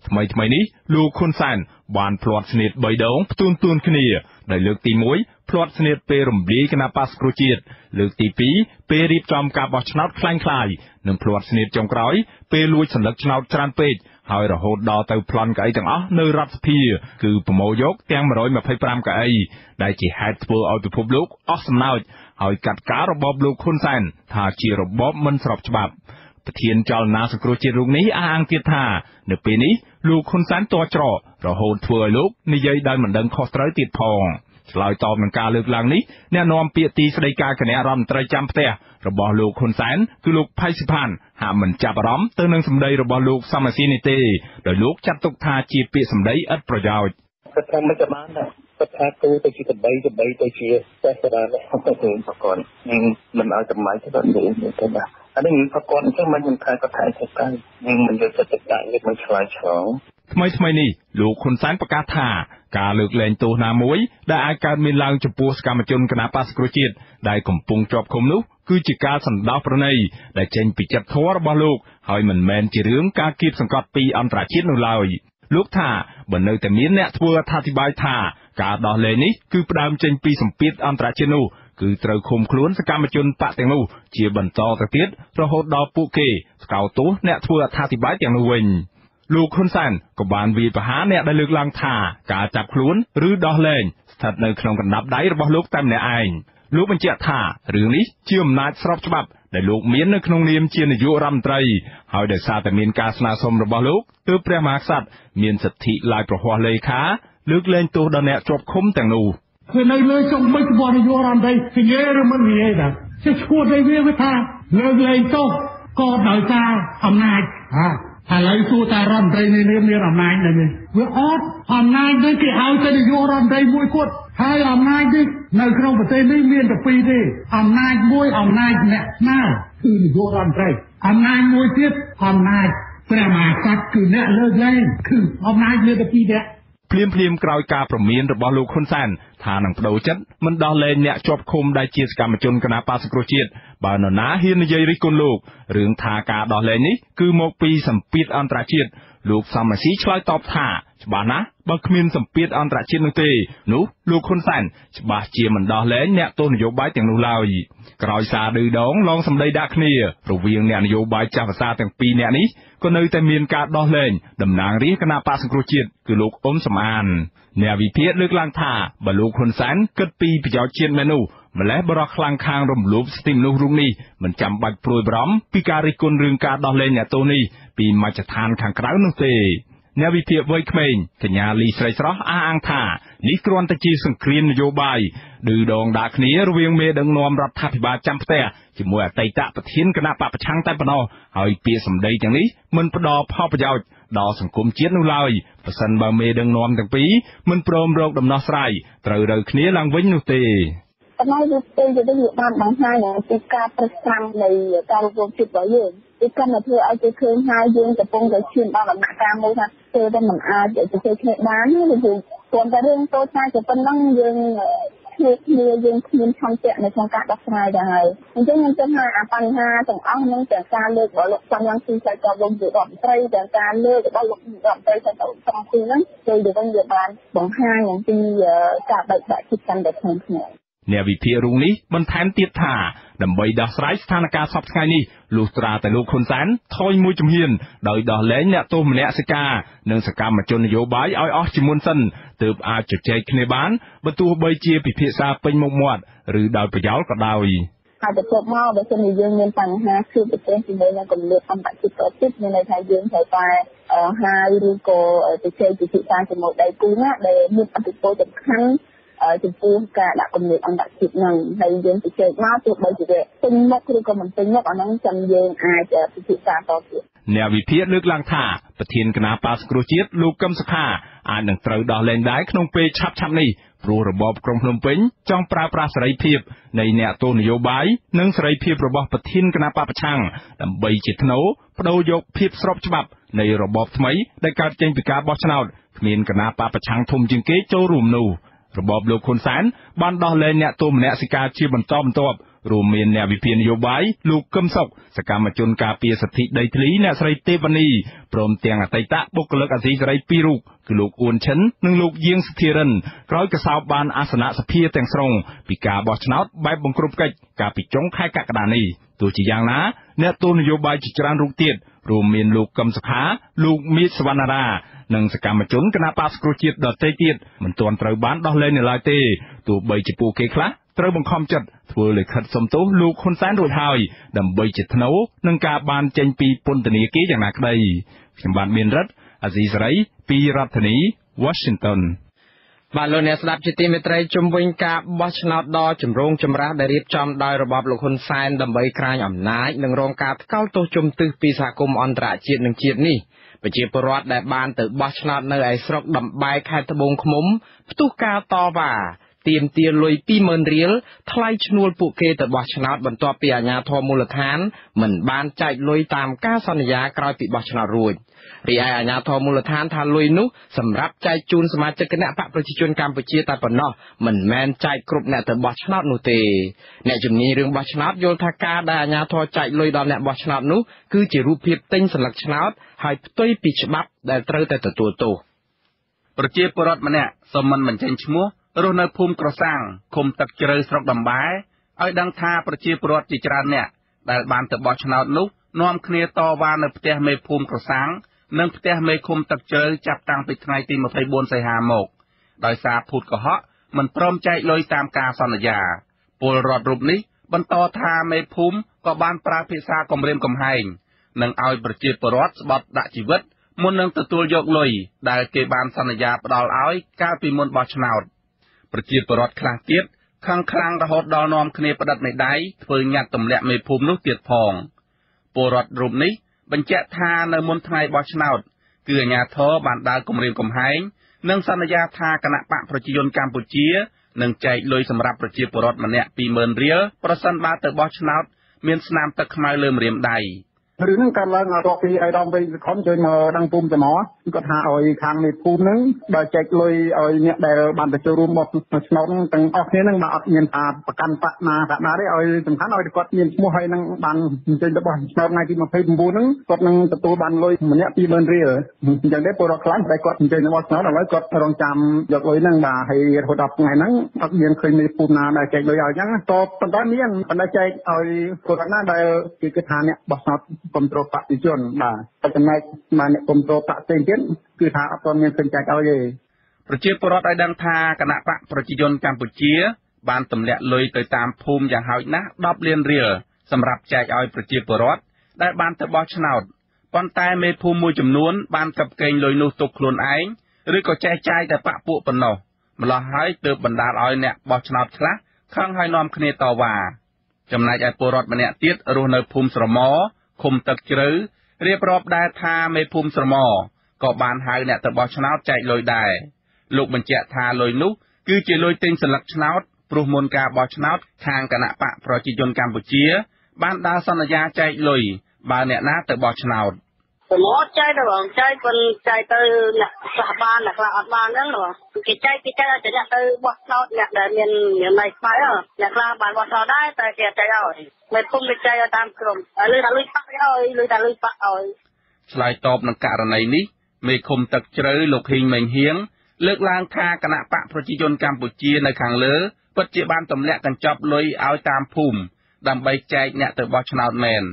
ថ្មីថ្មីនេះលោកហ៊ុនសែនបានផ្លាត់ស្នៀត3ដងផ្ទួនទួនគ្នាដោយលើកទី1ផ្លាត់ស្នៀតពេលរំលាយគណៈបាសគ្រូជាតិលើកទី2ពេលរៀបចំការបោះឆ្នោតខ្លាំងខ្លាយនិងផ្លាត់ស្នៀតចុងក្រោយពេលលួចសន្លឹកឆ្នោតច្រើនពេក ហើយរហូតដល់ទៅប្លន់កៅអីទាំងអស់នៅរដ្ឋសភា គឺប្រមូលយកទាំង125កៅអីដែលជាហេតុធ្វើឲ្យពិភពលោកអស់សំណើចហើយកាត់ការរបបលោកហ៊ុនសែនថាជារបបមិនស្របច្បាប់ប្រធានចលនាសង្គ្រោះជាតិរូបនេះអះអាងទៀតថានៅពេលនេះលោកហ៊ុនសែនតច្រករហូតធ្វើឲ្យលោកនិយាយដោយមិនដឹងខុសត្រូវទៀតផង ឆ្លើយតបនឹងការលើកឡើងនេះអ្នកនាំពាក្យទីស្តីការគណៈរដ្ឋមន្ត្រីចាំផ្ទះរបស់លោកហ៊ុនសែនគឺលោកផៃសិផានហាក់មិនចាប់អារម្មណ៍ទៅនឹងសម្ដីរបស់លោកសំរាសីនេះទេដោយលោកចាត់ទុកថាជាពាក្យសម្ដីឥតប្រយោជន៍គាត់ថាមិនក៏បានដែរគាត់ថាទូទៅជាដើម្បីដើម្បីទៅជាតែស្ដារនេះខ្ញុំទៅប្រកបមិនឲ្យតម្លៃទៅដល់នេះទៅបាទអានេះប្រកបអញ្ចឹងមិនខ្ញុំថាគាត់ថាទៅតែខ្ញុំមិនយកចិត្តទុកដាក់យកមិនឆ្លើយឆ្លង ថ្មីថ្មីនេះលោកហ៊ុនសែនប្រកាសថាការលើកលែងទោសណាមួយដែលអាចកើតមានឡើងចំពោះសកម្មជនគណបក្សប្រជាជាតិដែលកំពុងជាប់ឃុំនោះគឺជាការសណ្ដោសប្រណីដែលចេញពីចិត្តធម៌របស់លោកហើយមិនមែនជារឿងការគៀបសង្កត់ពីអន្តរជាតិនោះឡើយលោកថាបើនៅតែមានអ្នកធ្វើអត្ថាធិប្បាយថាការដោះលែងនេះគឺផ្ដើមចេញពីសម្ពាធអន្តរជាតិនោះគឺត្រូវឃុំខ្លួនសកម្មជនបកទាំងនោះជាបន្តទៅទៀតរហូតដល់ពួកគេស្កោតទោសអ្នកធ្វើអត្ថាធិប្បាយទាំងនោះវិញ លោកហ៊ុនសែនក៏បានវាយប្រហារអ្នកដែលលើកឡើងថាការចាប់ខ្លួនឬដោះលែងស្ថិតនៅក្នុងកណ្ដាប់ដៃរបស់លោកតែម្នាក់ឯងលោកបញ្ជាក់ថារឿងនេះជាអំណាចស្របច្បាប់ដែលលោកមាននៅក្នុងនាមជានាយករដ្ឋមន្ត្រីហើយដោយសារតែមានការស្នើសុំរបស់លោកទើបព្រះមហាក្សត្រមានសិទ្ធិឡាយប្រហ័សលេខាលើកលែងទោសដល់អ្នកជាប់ឃុំទាំងនោះគឺនៅលើចុងបិទរបស់នាយករដ្ឋមន្ត្រីនិយាយឬមិននិយាយដែរជាឈួតឲ្យវាថាលើកលែងទោសក៏ដោយសារអំណាច ឥឡូវសួរតារដ្ឋមន្ត្រីនេះមានអំណាចដែរវាអត់អំណាចនេះគេឲ្យទៅនាយករដ្ឋមន្ត្រីមួយគត់ហើយអំណាចនេះនៅក្នុងប្រទេសនេះមានតែពីរទេអំណាចមួយអំណាចអ្នកស្នើគឺនាយករដ្ឋមន្ត្រីអំណាចមួយទៀតអំណាចព្រះមហាក្សត្រគឺអ្នកលើកលែងគឺអំណាចលើតែពីរនាក់ភ្លាមភ្លាមក្រោយការប្រមានរបស់លោកហ៊ុនសែនថានឹងបដូរចិត្តមិនដោះលែងអ្នកជាប់ឃុំដែលជាសកម្មជនគណបក្សសង្គ្រោះជាតិ បើនរណាហ៊ាននិយាយរិះគន់លោករឿងថាការដោះលែងនេះគឺមកពីសម្ពាធអន្តរជាតិលោកសំរាស៊ីឆ្លើយតបថាច្បាស់ណាស់បើគ្មានសម្ពាធអន្តរជាតិនោះទេនោះលោកហ៊ុនសែនច្បាស់ជាមិនដោះលែងអ្នកទោសនយោបាយទាំងនោះឡើយក្រោយសារឌឺដងឡងសម្ដីដាក់គ្នារវាងអ្នកនយោបាយចាស់ភាសាទាំងពីរអ្នកនេះក៏នៅតែមានការដោះលែងតំណាងរាស្ត្រគណៈបក្សសង្គ្រោះជាតិគឺលោកអ៊ុំសំអានអ្នកវិភាគលើកឡើងថាបើលោកហ៊ុនសែនគិតពីប្រយោជន៍ជាតិមែននោះ ម្លេះបរោះខ្លាំងខាងរំលោភសិទ្ធិមនុស្សរូបនេះមិនចាំបាច់ព្រួយបារម្ភពីការរិះគន់រឿងការដោះលែងអ្នកទោសនេះពីមជ្ឈដ្ឋានខាងក្រៅនោះទេអ្នកវិភាគវ័យក្មេងកញ្ញាលីស្រីស្រស់អះអាងថានេះគ្រាន់តែជាសង្គ្រាមនយោបាយឌឺដងដាក់គ្នារវាងមេដឹកនាំរដ្ឋាភិបាលចាំផ្ទះជាមួយអតីតប្រធានគណៈបកប្រឆាំងតែប៉ុណ្ណោះហើយពាក្យសម្ដីទាំងនេះមិនផ្ដល់ផលប្រយោជន៍ដល់សង្គមជាតិនោះឡើយប្រសិនបើមេដឹកនាំទាំងពីរមិនព្រមរកដំណោះស្រាយត្រូវរើគ្នាឡើងវិញនោះទេ ប៉ុន្តែវាពេលទៅវិញវាបានបង្ហាញពីការប្រឹក្សានៃការរវល់ចិត្តរបស់យើងវាកាន់តែធ្វើឲ្យគេឃើញហើយយើងកំពុងតែឈានដល់ដំណាក់កាលមួយថាធ្វើទៅមិនអាចទៅជជែកគ្នាបានទេគឺគ្រាន់តែរឿងតូចតាចតែប៉ុណ្ណឹងយើងជួបគ្នាយើងគ្មានឆន្ទៈនៅក្នុងការដោះស្រាយដែរហើយអញ្ចឹងខ្ញុំគិតថាអាបញ្ហាទាំងអស់ហ្នឹងទាំងការលើករបស់លោកសំយ៉ាងស៊ីចែកក៏លោកយុរដ្ឋមន្ត្រីទាំងការលើករបស់លោកយុរដ្ឋមន្ត្រីទៅទៅសំពីហ្នឹងគឺទៅវិញវាបានបង្ហាញអំពីការបែកបាក់ចិត្តកាន់តែធ្ងន់ធ្ងរ អ្នកវិភាគរូបនេះបន្ថែមទៀតថាដើម្បីដោះស្រាយស្ថានភាពសពថ្ងៃនេះលុះត្រាតែលោកហ៊ុនសែនថយមួយជំហានដោយដោះលែងអ្នកទោសមនសិការនិងសកម្មជននយោបាយឲ្យអស់ជាមុនសិនទើបអាចជជែកគ្នាបានបើទោះបីជាពិភាក្សាពេញមុខមាត់ឬដោយប្រយោលក៏ដោយហើយទៅមកបើសិនជាយើងមានបញ្ហាគឺប្រទេសជាមួយនឹងកម្រិតអន្តរជាតិប្រទេសមានន័យថាយើងត្រូវតែហើយឬក៏ទៅជែកពិភាក្សាជាមួយដៃគូណាដែលមានអតិពលសំខាន់ ចំពោះការដាក់គំនិតអន្តរជាតិហ្នឹងហើយយើងទៅជែកមកទោះបីជាពេញមុខឬក៏មិនពេញមុខអាហ្នឹងចាំយើងអាចពិភាក្សាតទៀតអ្នកវិភាគលើកឡើងថាប្រធានគណៈបាសគ្រោះជាតិលោកកឹមសុខាអាចនឹងត្រូវដោះលែងដែរក្នុងពេលឆាប់ឆាប់នេះព្រោះរបបក្រុងភ្នំពេញចង់ប្រើប្រាស់សេរីភាពនៃអ្នកទោសនយោបាយនិងសេរីភាពរបស់ប្រធានគណៈបពប្រឆាំងដើម្បីជាថ្នូវបដូរយកភាពស្របច្បាប់នៃរបបថ្មីដែលកើតចេញពីការបោះឆ្នោតគ្មានគណៈបពប្រឆាំងធំជាងគេចូលរួមនោះ។ របបលោកហ៊ុនសែនបានដោះលែងអ្នកទោសមនសិការជាបន្តបន្ទាប់រួមមានអ្នកវិភាគនយោបាយលោកកឹមសុខសកម្មជនការពារសិទ្ធិដីធ្លីអ្នកស្រីទេវនីព្រមទាំងអតីតបុគ្គលិកអាស៊ីសេរីពីររូបគឺលោកអ៊ួនឈិននិងលោកយាងសុធិរិនក្រោយកសោបបានអាសនៈសភាទាំងស្រុងពីការបោះឆ្នោតបែបបង្ក្រប់កិច្ចកាលពីចុងខែកក្កដានេះទោះជាយ៉ាងណាអ្នកទោសនយោបាយជាច្រើនរូបទៀតរួមមានលោកកឹមសុខាលោកមៀតសវណ្ណារា និងសកម្មជនគណបក្សគ្រោះជាតិដទៃទៀតមិនទាន់ត្រូវបានដោះលែងនៅឡើយទេទោះបីជាពួកគេខ្លះត្រូវបង្ខំចិត្តធ្វើលិខិតសុំទោសលោកហ៊ុនសែនរួចហើយដើម្បីជាថ្នូវនឹងការបានចេញពីពន្ធនាគារយ៉ាងណាក្តីខ្ញុំបាទមានរិទ្ធអាស៊ីសេរីពីរដ្ឋធានី Washington បាទលោកអ្នកស្ដាប់ជាទីមេត្រីជំវិញការបោះឆ្នោតដ៏ចម្រូងចម្រាសដែលរៀបចំដោយរបបលោកហ៊ុនសែនដើម្បីក្រាញអំណាចនិងរងការថ្កោលទោសជំទឹះពីសហគមន៍អន្តរជាតិនិងជាតិនេះ ប្រជាពលរដ្ឋដែលបានទៅបោះឆ្នោតនៅឯស្រុកដំបែខេត្តត្បូងឃ្មុំផ្ទុះការតវ៉ា ទាមទារលុយ20000រៀលថ្លៃឈ្នួលពួកគេទៅបោះឆ្នោតបន្ទាប់ពីអាជ្ញាធរមូលដ្ឋានមិនបានចែកលុយតាមការសន្យាក្រោយពីបោះឆ្នោតរួចរីឯអាជ្ញាធរមូលដ្ឋានថាលុយនោះសម្រាប់ចែកជូនសមាជិកគណៈបកប្រជាជនកម្ពុជាតែប៉ុណ្ណោះមិនមែនចែកគ្រប់អ្នកទៅបោះឆ្នោតនោះទេអ្នកជំនាញរឿងបោះឆ្នោតយល់ថាការដែលអាជ្ញាធរចែកលុយដល់អ្នកបោះឆ្នោតនោះគឺជារូបភាពទិញសន្លឹកឆ្នោតហើយផ្ទុយពីច្បាប់ដែលត្រូវតែទទួលទោសប្រជាពលរដ្ឋម្នាក់សូមមិនបញ្ចេញឈ្មោះរស់នៅភូមិក្រសាំងឃុំទឹកជ្រៅស្រុកដំបែឲ្យដឹងថាប្រជាពលរដ្ឋជាច្រើនអ្នកដែលបានទៅបោះឆ្នោតនោះនាំគ្នាតវ៉ានៅផ្ទះមេភូមិក្រសាំងនិងផ្ទះមេឃុំទឹកជ្រៅចាប់តាំងពីថ្ងៃទី24សីហាមកដោយសារភូតកុហកមិនព្រមចែកលុយតាមការសន្យាពលរដ្ឋរូបនេះបន្តថាមេភូមិក៏បានប្រើភាសាគំរាមកំហែងនិងឲ្យប្រជាពលរដ្ឋស្បត់ដាក់ជីវិតមុននឹងទទួលយកលុយដែលគេបានសន្យាផ្ដល់ឲ្យកាលពីមុនបោះឆ្នោត ប្រជាពលរដ្ឋខ្លះទៀតខឹងខ្លាំងរហូតដល់នាំគ្នាផ្តិតមេដៃធ្វើញាត់ទម្លាក់មេភូមិនោះទៀតផងពលរដ្ឋរូបនេះបញ្ជាក់ថានៅមុនថ្ងៃបោះឆ្នោត គឺអាជ្ញាធរបានដើរគម្រាមកំហែងនិងសន្យាថាគណៈបកប្រជាជនកម្ពុជានឹងចែកលុយសម្រាប់ប្រជាពលរដ្ឋម្នាក់20000រៀលប្រសិនបើទៅបោះឆ្នោតមានស្នាមទឹកខ្មៅលើម្រាមដៃ រឿងហ្នឹងកើតឡើងរកពីអៃដាមវិញសខុនជួយមកដឹងភូមិចំណគាត់ថាឲ្យខាងនៃភូមិហ្នឹងបើចែកលុយឲ្យអ្នកដែលបានទៅចូលរួមមកឆ្នោតហ្នឹងទាំងអស់គ្នាហ្នឹងបើអត់មានថាប្រកាន់បកណាបកណាទេឲ្យសំខាន់ឲ្យគាត់មានឈ្មោះហើយនឹងបានអញ្ជើញទៅបោះឆ្នោតថ្ងៃទី29ហ្នឹងគាត់នឹងទទួលបានលុយម្នាក់20000រៀលអញ្ចឹងទេពលរដ្ឋខ្លាំងតែគាត់អញ្ជើញទៅបោះឆ្នោតឲ្យគាត់រងចាំយកលុយហ្នឹងបាទហើយរហូតដល់ថ្ងៃហ្នឹងអត់មានឃើញនៃភូមិណាដែលចែកលុយឲ្យអញ្ចឹងតប៉ុន្តែមានប៉ុន្តែចែកឲ្យពលរដ្ឋណាដែលគេគិតថាអ្នកបោះឆ្នោតគ្រប់គ្រងបព្វជិជនបាទចំណែកមកអ្នកគ្រប់គ្រងបព្វផ្សេងទៀតគឺថាអត់ទាន់មានឃើញចែកឲ្យទេប្រជាពលរដ្ឋឲ្យដឹងថាគណៈបកប្រជាជនកម្ពុជា បានទម្លាក់លុយទៅតាមភូមិយ៉ាងហោចណាស់10លានរៀលសម្រាប់ចែកឲ្យប្រជាពលរដ្ឋដែលបានទៅបោះឆ្នោតប៉ុន្តែមេភូមិមួយចំនួន បានកັບកេងលុយនោះទុកខ្លួនឯងឬក៏ចេះចាយតែបកពួកប៉ុណ្ណោះម្លោះហើយទើបបណ្ដាលឲ្យអ្នកបោះឆ្នោតខ្លះខឹងហើយនាំគ្នាតវ៉ាចំណែកឯពលរដ្ឋម្នាក់ទៀតរស់នៅភូមិស្រមោ ឃុំទឹកជ្រៅរៀបរាប់ដែរថាមេភូមិស្រមក៏បានហៅអ្នកទៅបោះឆ្នោតចែកលុយដែរលោកបញ្ជាក់ថាលុយនោះគឺជាលុយទិញសន្លឹកឆ្នោតព្រោះមុនការបោះឆ្នោតខាងគណៈបកប្រជាជនកម្ពុជា បានដើរសន្យាចែកលុយបើអ្នកណាទៅបោះឆ្នោត ប្រមូលចែកទៅបងចែកប៉ុនចែកទៅអ្នកខ្លះបានអ្នកខ្លះអត់បានហ្នឹងបងគេចែកគេចែកឲ្យតែអ្នកទៅបោះឆ្នោតអ្នកដែលមានមានន័យស្បៃអ្នកខ្លះបានបោះឆ្នោតដែរតែគេចែកឲ្យមិនគុំគេចែកឲ្យតាមក្រុមហើយលុយថាលុយប៉ាក់ឲ្យលុយថាលុយប៉ាក់ឲ្យឆ្លើយតបនឹងករណីនេះមេឃុំទឹកជ្រៅលោកហ៊ីងមេងហៀងលើកឡើងថាគណៈបកប្រជាជនកម្ពុជានៅខាងលើពិតជាបានទម្លាក់កញ្ចប់លុយឲ្យតាមភូមិដើម្បីចែកអ្នកទៅបោះឆ្នោតមែន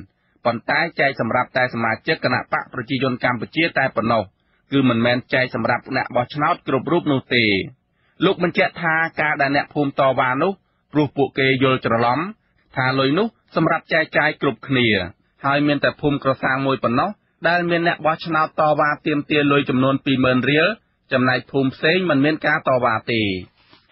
ប៉ុន្តែចែកសម្រាប់តែសមាជិកគណៈបកប្រជាជនកម្ពុជាតែប៉ុណ្ណោះគឺមិនមែនចែកសម្រាប់អ្នកបោះឆ្នោតគ្រប់រូបនោះទេលោកបញ្ជាក់ថាការដែលអ្នកភូមិតវ៉ានោះព្រោះពួកគេយល់ច្រឡំថាលុយនោះសម្រាប់ចែកចាយគ្រប់គ្នា ហើយមានតែភូមិក្រសាងមួយប៉ុណ្ណោះដែលមានអ្នកបោះឆ្នោតតវ៉ាទាមទារលុយចំនួន20000រៀលចំណែកភូមិផ្សេងមិនមានការតវ៉ាទេ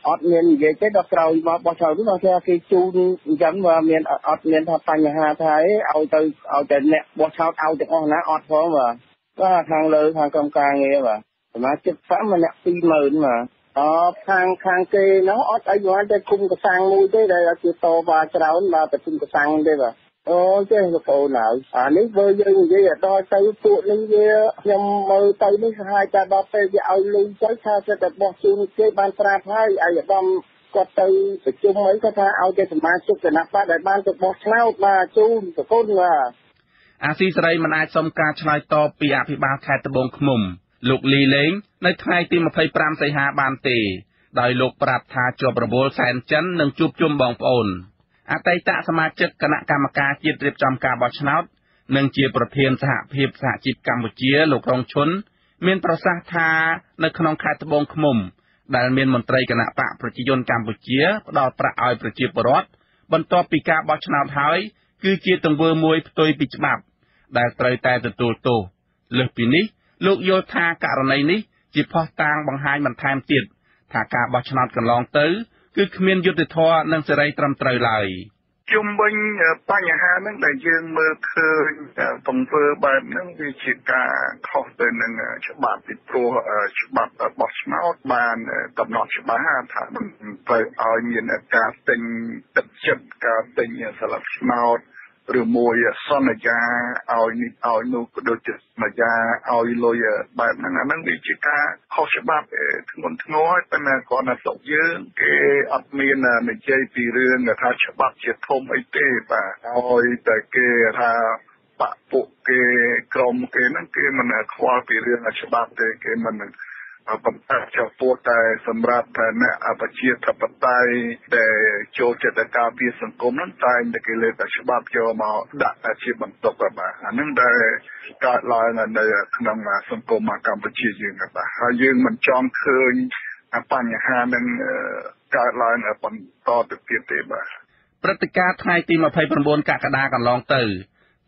អត់មាននិយាយទេដល់ក្រោយមកបោះឆ្នោតនោះថាគេជូនអញ្ចឹងว่าមានអត់មានថាបញ្ហាថាអីឲ្យទៅឲ្យតែអ្នកបោះឆ្នោតឲ្យទាំងអស់ណាអត់ផងបាទបាទខាងលើខាងក្រុមការងារបាទសមាជិកសាម្នាក់20000បាទអខាងខាងគេនោះអត់អីគាត់តែគុំកសាំងមួយទេដែលគេតវ៉ាច្រើនបាទតែគុំកសាំងទេបាទ អូចេះលោកប្អូនហើយអានេះបើយើងនិយាយដល់ទៅពួកនេះវាខ្ញុំមើលទៅនេះសាហាយតែដល់ពេលវាឲ្យលុយទៅថាទៅតែបោះជូនគេបានប្រាប់ហើយអាយដាមគាត់ទៅប្រជុំអីគាត់ថាឲ្យតែសមាជិកគណៈបកដែលបានទៅបោះឆ្នោតបាទជូនប្រគុណបាទអាស៊ីសេរីមិនអាចសុំការឆ្លើយតបពីអភិបាលខេត្តត្បូងឃ្មុំ លោកលីលេង នៅថ្ងៃទី25សីហាបានទេ ដោយលោកប្រាប់ថាជាប់រវល់សែនចិននឹងជួបជុំបងប្អូន អតីតសមាជិកគណៈកម្មការជាតិរៀបចំការបោះឆ្នោត និងជាប្រធានសហភាពសហជីពកម្ពុជាលោករងឈុនមានប្រសាសន៍ថានៅក្នុងខេត្តត្បូងឃ្មុំ ដែលមានមន្ត្រីគណៈបកប្រជាជនកម្ពុជាផ្ដល់ប្រាក់ឲ្យប្រជាពលរដ្ឋបន្ទាប់ពីការបោះឆ្នោតហើយគឺជាទង្វើមួយផ្ទុយពីច្បាប់ ដែលត្រូវតែទទួលទោសលើសពីនេះ លោកយល់ថាករណីនេះជាផុសតាងបង្ហាញបន្ថែមទៀតថាការបោះឆ្នោតកន្លងទៅ គឺគ្មានយុត្តិធម៌និងសេរីត្រឹមត្រូវឡើយជុំវិញបញ្ហាហ្នឹងដែលយើងមើលឃើញទង្វើបែបហ្នឹងវាជាការខុសទៅនឹងច្បាប់ពីព្រោះច្បាប់បោះឆ្នោតបានកំណត់ច្បាស់ថាមិនត្រូវឲ្យមានការទិញទឹកចិត្តការទិញស្លឹកឆ្នោត ឬមួយសន្យាឲ្យនេះឲ្យនោះក៏ដូចជាសន្យាឲ្យលុយបែបហ្នឹងអាហ្នឹងវាជាការខុសច្បាប់ធ្ងន់ធ្ងរប៉ុន្តែគាត់ណាស្រុកយើងគេអត់មាននិយាយពីរឿងថាច្បាប់ជាធំអីទេបាទឲ្យតែគេថាបពពួកគេក្រុមគេហ្នឹងគេមិនខ្វល់ពីរឿងច្បាប់ទេគេមិន ប៉ុន្តែចំពោះតែសម្រាប់អ្នកប្រជាធិបតេយ្យដែលចូលចិត្តការពារសង្គមហ្នឹងតែងតែគេលើកតែច្បាប់យកមកដាក់ជាបន្ទុកបាទអាហ្នឹងដែលកើតឡើងនៅក្នុងសង្គមកម្ពុជាយើងបាទហើយយើងមិនចង់ឃើញបញ្ហានឹងកើតឡើងបន្តទៅទៀតទេបាទព្រឹត្តិការណ៍ថ្ងៃទី29កក្កដាកន្លងទៅ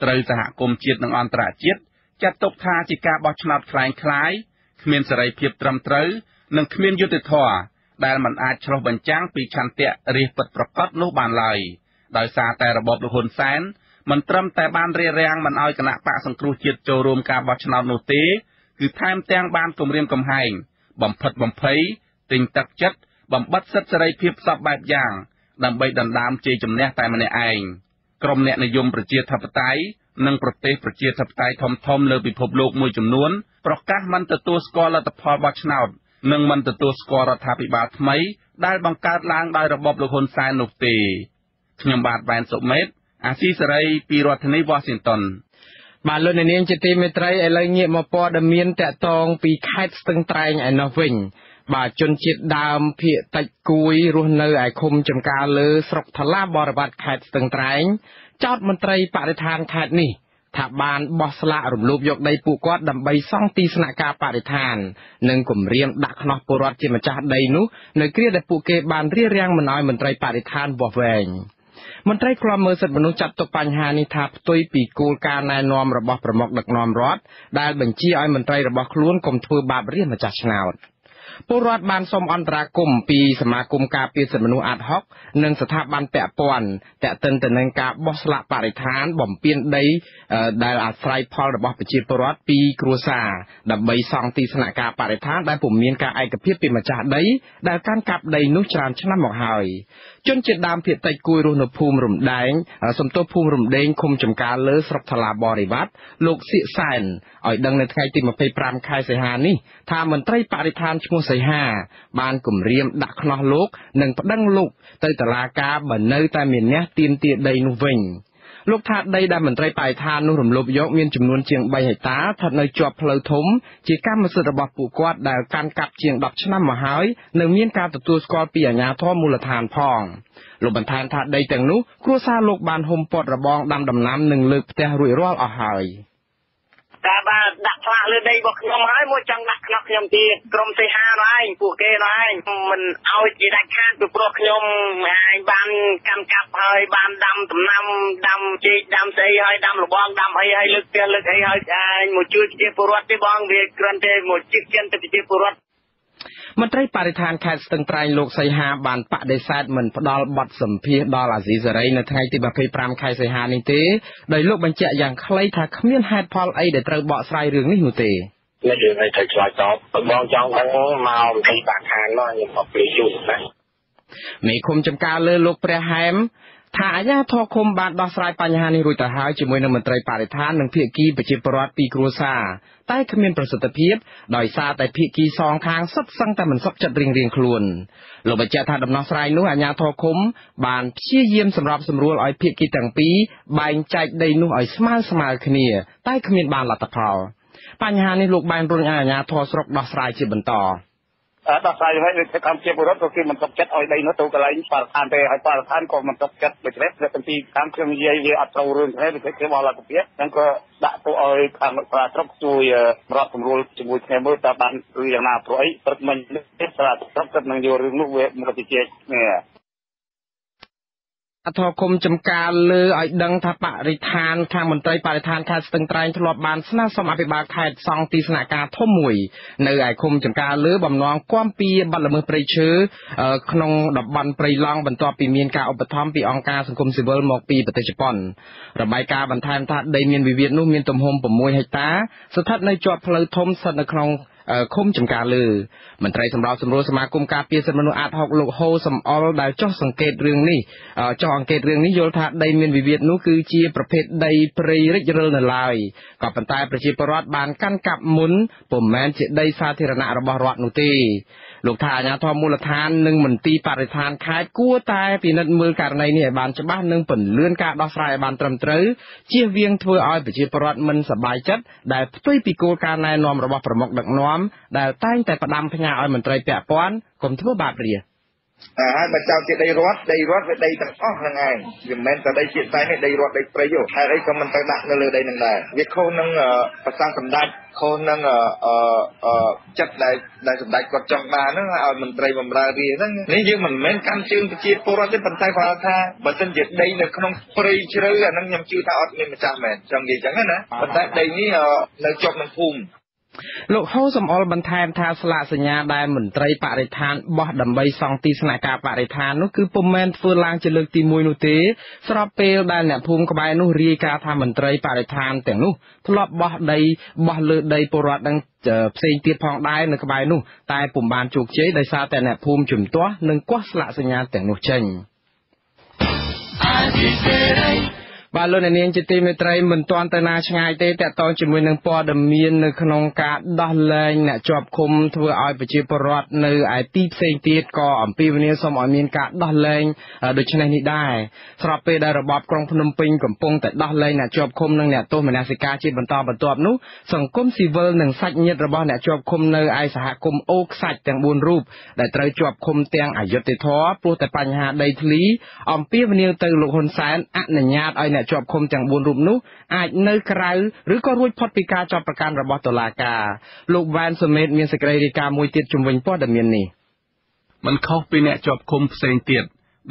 ត្រូវសហគមន៍ជាតិនិងអន្តរជាតិចាត់ទុកថាជាការបោះឆ្នោតคล้ายៗ គ្មានសេរីភាពត្រឹមត្រូវនិងគ្មានយុត្តិធម៌ដែលมันអាចឆ្លុះបញ្ចាំងពីឆន្ទៈរាជពិតប្រាកដនោះបានឡើយដោយសារតែរបបលហ៊ុនសែនមិនត្រឹមតែបានរារាំងមិនឲ្យគណៈបកសង្គ្រោះជាតិចូលរួមការបោះឆ្នោតនោះទេគឺថែមទាំងបានគំរាមកំហែងបំផិតបំភ័យទិញទឹកចិត្តបំបិទសិទ្ធិសេរីភាពសពបែបយ៉ាងដើម្បីដណ្ដើមជ័យជំនះតែម្នាក់ឯងក្រុមអ្នកនិយមប្រជាធិបតេយ្យ និងប្រទេសប្រជាធិបតេយ្យធំៗលើពិភពលោកមួយចំនួនប្រកាសមិនទទួលស្គាល់លទ្ធផលបោះឆ្នោតនិងមិនទទួលស្គាល់រដ្ឋាភិបាលថ្មីដែលបង្កើតឡើងដោយរបបលោកហ៊ុនសែននោះទេខ្ញុំបាទបែនសុមេត អាស៊ីសេរីពីរដ្ឋធានី Washington បាទលោកនាងជាទីមេត្រីឥឡូវងាកមកព័ត៌មានតកតងពីខេត្តស្ទឹងត្រែងឯណោះវិញបាទជនជាតិដើមភៀកតិចគួយរស់នៅឯឃុំចំការលើស្រុកថ្លាបរវត្តខេត្តស្ទឹងត្រែង ចោតមន្ត្រីបរិស្ថានខេត្តនេះថាបានបោះស្លាករំលោភយកដីពួកគាត់ដើម្បីសង់ទីស្នាក់ការបរិស្ថាន និងគម្រាមដាក់ខ្នោះពលរដ្ឋជាម្ចាស់ដីនោះនៅគ្រាដែលពួកគេបានរៀបរៀងមិនឲ្យមន្ត្រីបរិស្ថានវាស់វែងមន្ត្រីឃ្លាំមើលសិទ្ធិមនុស្សចាត់ទុកបញ្ហានេះថាផ្ទុយពីគោលការណ៍ណែនាំរបស់ប្រមុខដឹកនាំរដ្ឋដែលបញ្ជាឲ្យមន្ត្រីរបស់ខ្លួនកុំធ្វើបាបរាជម្ចាស់ឆ្នោត ពលរដ្ឋបានសូមអន្តរាគមន៍ពីសមាគមការពារសិទ្ធិមនុស្សអាត6និងស្ថាប័នពាក់ព័ន្ធតាក់ទិនទៅនឹងការបោះស្លាកបរិស្ថាន បំពេញដីដែលអាស្រ័យផលរបស់ប្រជាពលរដ្ឋពីគ្រួសារដើម្បីសង់ទីស្នាក់ការបរិស្ថានដែលពុំមានការឯកភាពពីម្ចាស់ដីដែលកាន់កាប់ដីនោះច្រើនឆ្នាំមកហើយ ជនជាតិដើមភាគតិចគួយរស់នៅភូមិរំដែងសំទោសភូមិរំដេងឃុំចំការលើស្រុកថ្លាបរិវត្តលោកសៀកសែនឲ្យដឹងនៅថ្ងៃទី25ខែសីហានេះថាមន្ត្រីបរិស្ថានឈ្មោះសីហា បានគម្រាមដាក់ខ្នោះលោក និងប្តឹងលោកទៅតុលាការបើនៅតែមានអ្នកទាមទារដីនោះវិញ លោកថាដីដែលមន្ត្រីបរិស្ថាននោះរំលោភយកមានចំនួនជាង3ហិកតាស្ថិតនៅជាប់ផ្លូវធំ ជាកម្មសិទ្ធិរបស់ពួកគាត់ដែលកាន់កាប់ជាង10ឆ្នាំមកហើយនៅមានការទទួលស្គាល់ពីអាជ្ញាធរមូលដ្ឋានផងលោកបន្ថែមថាដីទាំងនោះគ្រួសារលោកបានហុំព័ទ្ធរបងដាំដំណាំនិងលើកផ្ទះរួចរាល់អស់ហើយ។ តែបើដាក់ផ្លាកលើដីរបស់ខ្ញុំហើយមួយចង់ដាក់ខ្នោះខ្ញុំទៀតក្រុមសេហានោះឯងពួកគេនោះឯងមិនឲ្យជាដាច់ខាតពីព្រោះខ្ញុំឯងបានកាន់កាប់ហើយបានដាំដំណាំដាំចេកដាំស្អីហើយដាំលបងដាំអីហើយលើកផ្ទះលើកអីហើយឯងមកជួយប្រជាពលរដ្ឋទេបងវាគ្រាន់តែមកជិះជិនទៅប្រជាពលរដ្ឋ មន្ត្រីបរិស្ថានខេត្តស្ទឹងត្រែងលោកសីហាបានបដិសេធមិនផ្ដល់បទសម្ភាសដល់អាស៊ីសេរីនៅថ្ងៃទី25ខែសីហានេះទេដោយលោកបញ្ជាក់យ៉ាងខ្លីថាគ្មានហេតុផលអីដែលត្រូវបកស្រាយរឿងនេះនោះទេនេះរឿងអីត្រូវឆ្លើយតបបងចង់ដឹងមកមន្ត្រីបាក់ខានមកខ្ញុំអត់ព្រីយូរណាមេឃុំចំការលើលោកព្រះហែម ថាអាជ្ញាធរឃុំបានដោះស្រាយបញ្ហានេះរួចទៅហើយជាមួយនឹងមន្ត្រីបរិស្ថាននិងភាគីប្រជាពលរដ្ឋពីគ្រួសារតែគ្មានប្រសិទ្ធភាពដោយសារតែភាគីសងខាងសុទ្ធសឹងតែមិនសុខចិត្តរៀងរៀងខ្លួនលោកបញ្ជាក់ថាដំណោះស្រាយនោះអាជ្ញាធរឃុំបានព្យាយាមសម្របសម្រួលឲ្យភាគីទាំងពីរបែងចែកដីនោះឲ្យស្មើស្មើគ្នា តែគ្មានបានលទ្ធផលបញ្ហានេះលោកបានរុញឲ្យអាជ្ញាធរស្រុកដោះស្រាយជាបន្ត ដោះស្រាយហើយដូចកម្មជាពលរដ្ឋក៏គេមិនទុកចិត្តឲ្យដីនោះទៅកន្លែងបរិស្ថានទេហើយបរិស្ថានក៏មិនទុកចិត្តដូច្នេះព្រឹកទីខាងខ្ញុំនិយាយវាអត់ត្រូវរឿងទេដូច្នេះគេបោះលទ្ធភាពហ្នឹងក៏ដាក់ទៅឲ្យខាងស្រាស្រុកជួយរដ្ឋសម្រួលជាមួយគ្នាមើលតើបានឬយ៉ាងណាព្រោះអីព្រឹកមិញនេះស្រាស្រុកគិតនឹងយករឿងនោះវាមកជជែកគ្នា អធរគុំចំការលើឲ្យដឹងថាបរិស្ថានខាងមន្ត្រីបរិស្ថានខេត្តស្ទឹងត្រែងធ្លាប់បានស្នើសុំអភិបាលខេត្តសង់ទីស្នាក់ការធំមួយនៅឯឃុំចំការលើបំណងគាំពៀបាត់ល្មើសព្រៃឈើក្នុងតំបន់ព្រៃឡង់បន្ទាប់ពីមានការឧបត្ថម្ភពីអង្គការសង្គមស៊ីវិលមកពីប្រទេសជប៉ុនរបាយការណ៍បន្ថែមថាដីមានវិវាទនោះមានទំហំ6ហិកតាស្ថិតនៅជាប់ផ្លូវធំស្ថិតនៅក្នុង ឃុំចំការលើមន្ត្រីសម្របសម្រួលសមាគមការពារសិទ្ធិមនុស្សអាត6លោកហូសំអល់ដែលចោះសង្កេតរឿងនេះចោះអង្កេតរឿងនេះយល់ថាដីមានវិវាទនោះគឺជាប្រភេទដីព្រៃរិចរិលនៅឡើយក៏ប៉ុន្តែប្រជាពលរដ្ឋបានកាន់កាប់មុនពុំមែនជាដីសាធារណៈរបស់រដ្ឋនោះទេ លោកថាអាជ្ញាធរមូលដ្ឋាននិងមន្ទីរបរិស្ថានខេត្តគួរតែពិនិត្យមើលករណីនេះឲ្យបានច្បាស់និងពន្លឿនការដោះស្រាយឲ្យបានត្រឹមត្រូវជៀសវាងធ្វើឲ្យប្រជាពលរដ្ឋមិនសប្បាយចិត្តដែលផ្ទុយពីគោលការណ៍ណែនាំរបស់ប្រមុខដឹកនាំដែលតែងតែផ្ដាំផ្ញើឲ្យមន្ត្រីពាក់ព័ន្ធកុំធ្វើបាបរាជ ហើយបើចោលជាដីរដ្ឋដីរដ្ឋវាដីទាំងអស់ហ្នឹងឯងវាមិនមែនតែដីជាតិតែនេះដីរដ្ឋដីព្រៃទេហើយអីក៏មិនទៅដាក់នៅលើដីហ្នឹងដែរវាខុសនឹងប្រសាសន៍សម្ដេចខុសនឹងអឺចិត្តដែលដែលសម្ដេចគាត់ចង់បានហ្នឹងឲ្យមន្ត្រីបម្រើរាហ្នឹងនេះយើងមិនមែនកាន់ជើងប្រជាពលរដ្ឋទេប៉ុន្តែគាត់ថាបើមិនជាដីនៅក្នុងព្រៃជ្រៅអាហ្នឹងខ្ញុំជឿថាអត់មានម្ចាស់មែនចង់និយាយចឹងណាប៉ុន្តែដីនេះនៅជាប់នឹងភូមិ លោកហូសំអល់បន្ថែមថាស្លាកសញ្ញាដែលមន្ត្រីបរិស្ថានបោះដើម្បីសង់ទីស្នាក់ការបរិស្ថាននោះគឺពុំមែនធ្វើឡើងជាលើកទី1នោះទេស្របពេលដែលអ្នកភូមិក្បែរនោះរាយការណ៍ថាមន្ត្រីបរិស្ថានទាំងនោះធ្លាប់បោះដីបោះលើដីពលរដ្ឋនឹងផ្សេងទៀតផងដែរនៅក្បែរនោះតែពុំបានជោគជ័យដោយសារតែអ្នកភូមិជំទាស់និងគាស់ស្លាកសញ្ញាទាំងនោះចេញ បាទលោកអ្នកនាងជាទីមេត្រីមិនទាន់ទៅណាឆ្ងាយទេតកតងជាមួយនឹងព័ត៌មាននៅក្នុងការដោះលែងអ្នកជាប់ឃុំធ្វើឲ្យប្រជាពលរដ្ឋនៅឯទីផ្សេងទៀតក៏អំពាវនាវសូមឲ្យមានការដោះលែងដូចនេះនេះដែរស្របពេលដែលរបបក្រុងភ្នំពេញកំពុងតែដោះលែងអ្នកជាប់ឃុំនិងអ្នកទោសមនសិការជាបន្តបន្ទាប់នោះសង្គមស៊ីវិលនិងសាច់ញាតិរបស់អ្នកជាប់ឃុំនៅឯសហគមន៍អូខ្សាច់ទាំង4រូបដែលត្រូវជាប់ឃុំទាំងអយុធធរព្រោះតែបញ្ហាដីធ្លីអំពាវនាវទៅលោកហ៊ុនសែនអនុញ្ញាតឲ្យអ្នកជាប់ឃុំទាំង4រូបនោះអាចនៅក្រៅឬក៏រួចផុតពីការចាប់ប្រកាន់របស់តុលាការលោកវ៉ានសុមេតមានសេចក្តីរាយការណ៍មួយទៀតជំវិញព័ត៌មាននេះមិនខុសពីអ្នកជាប់ឃុំផ្សេងទៀត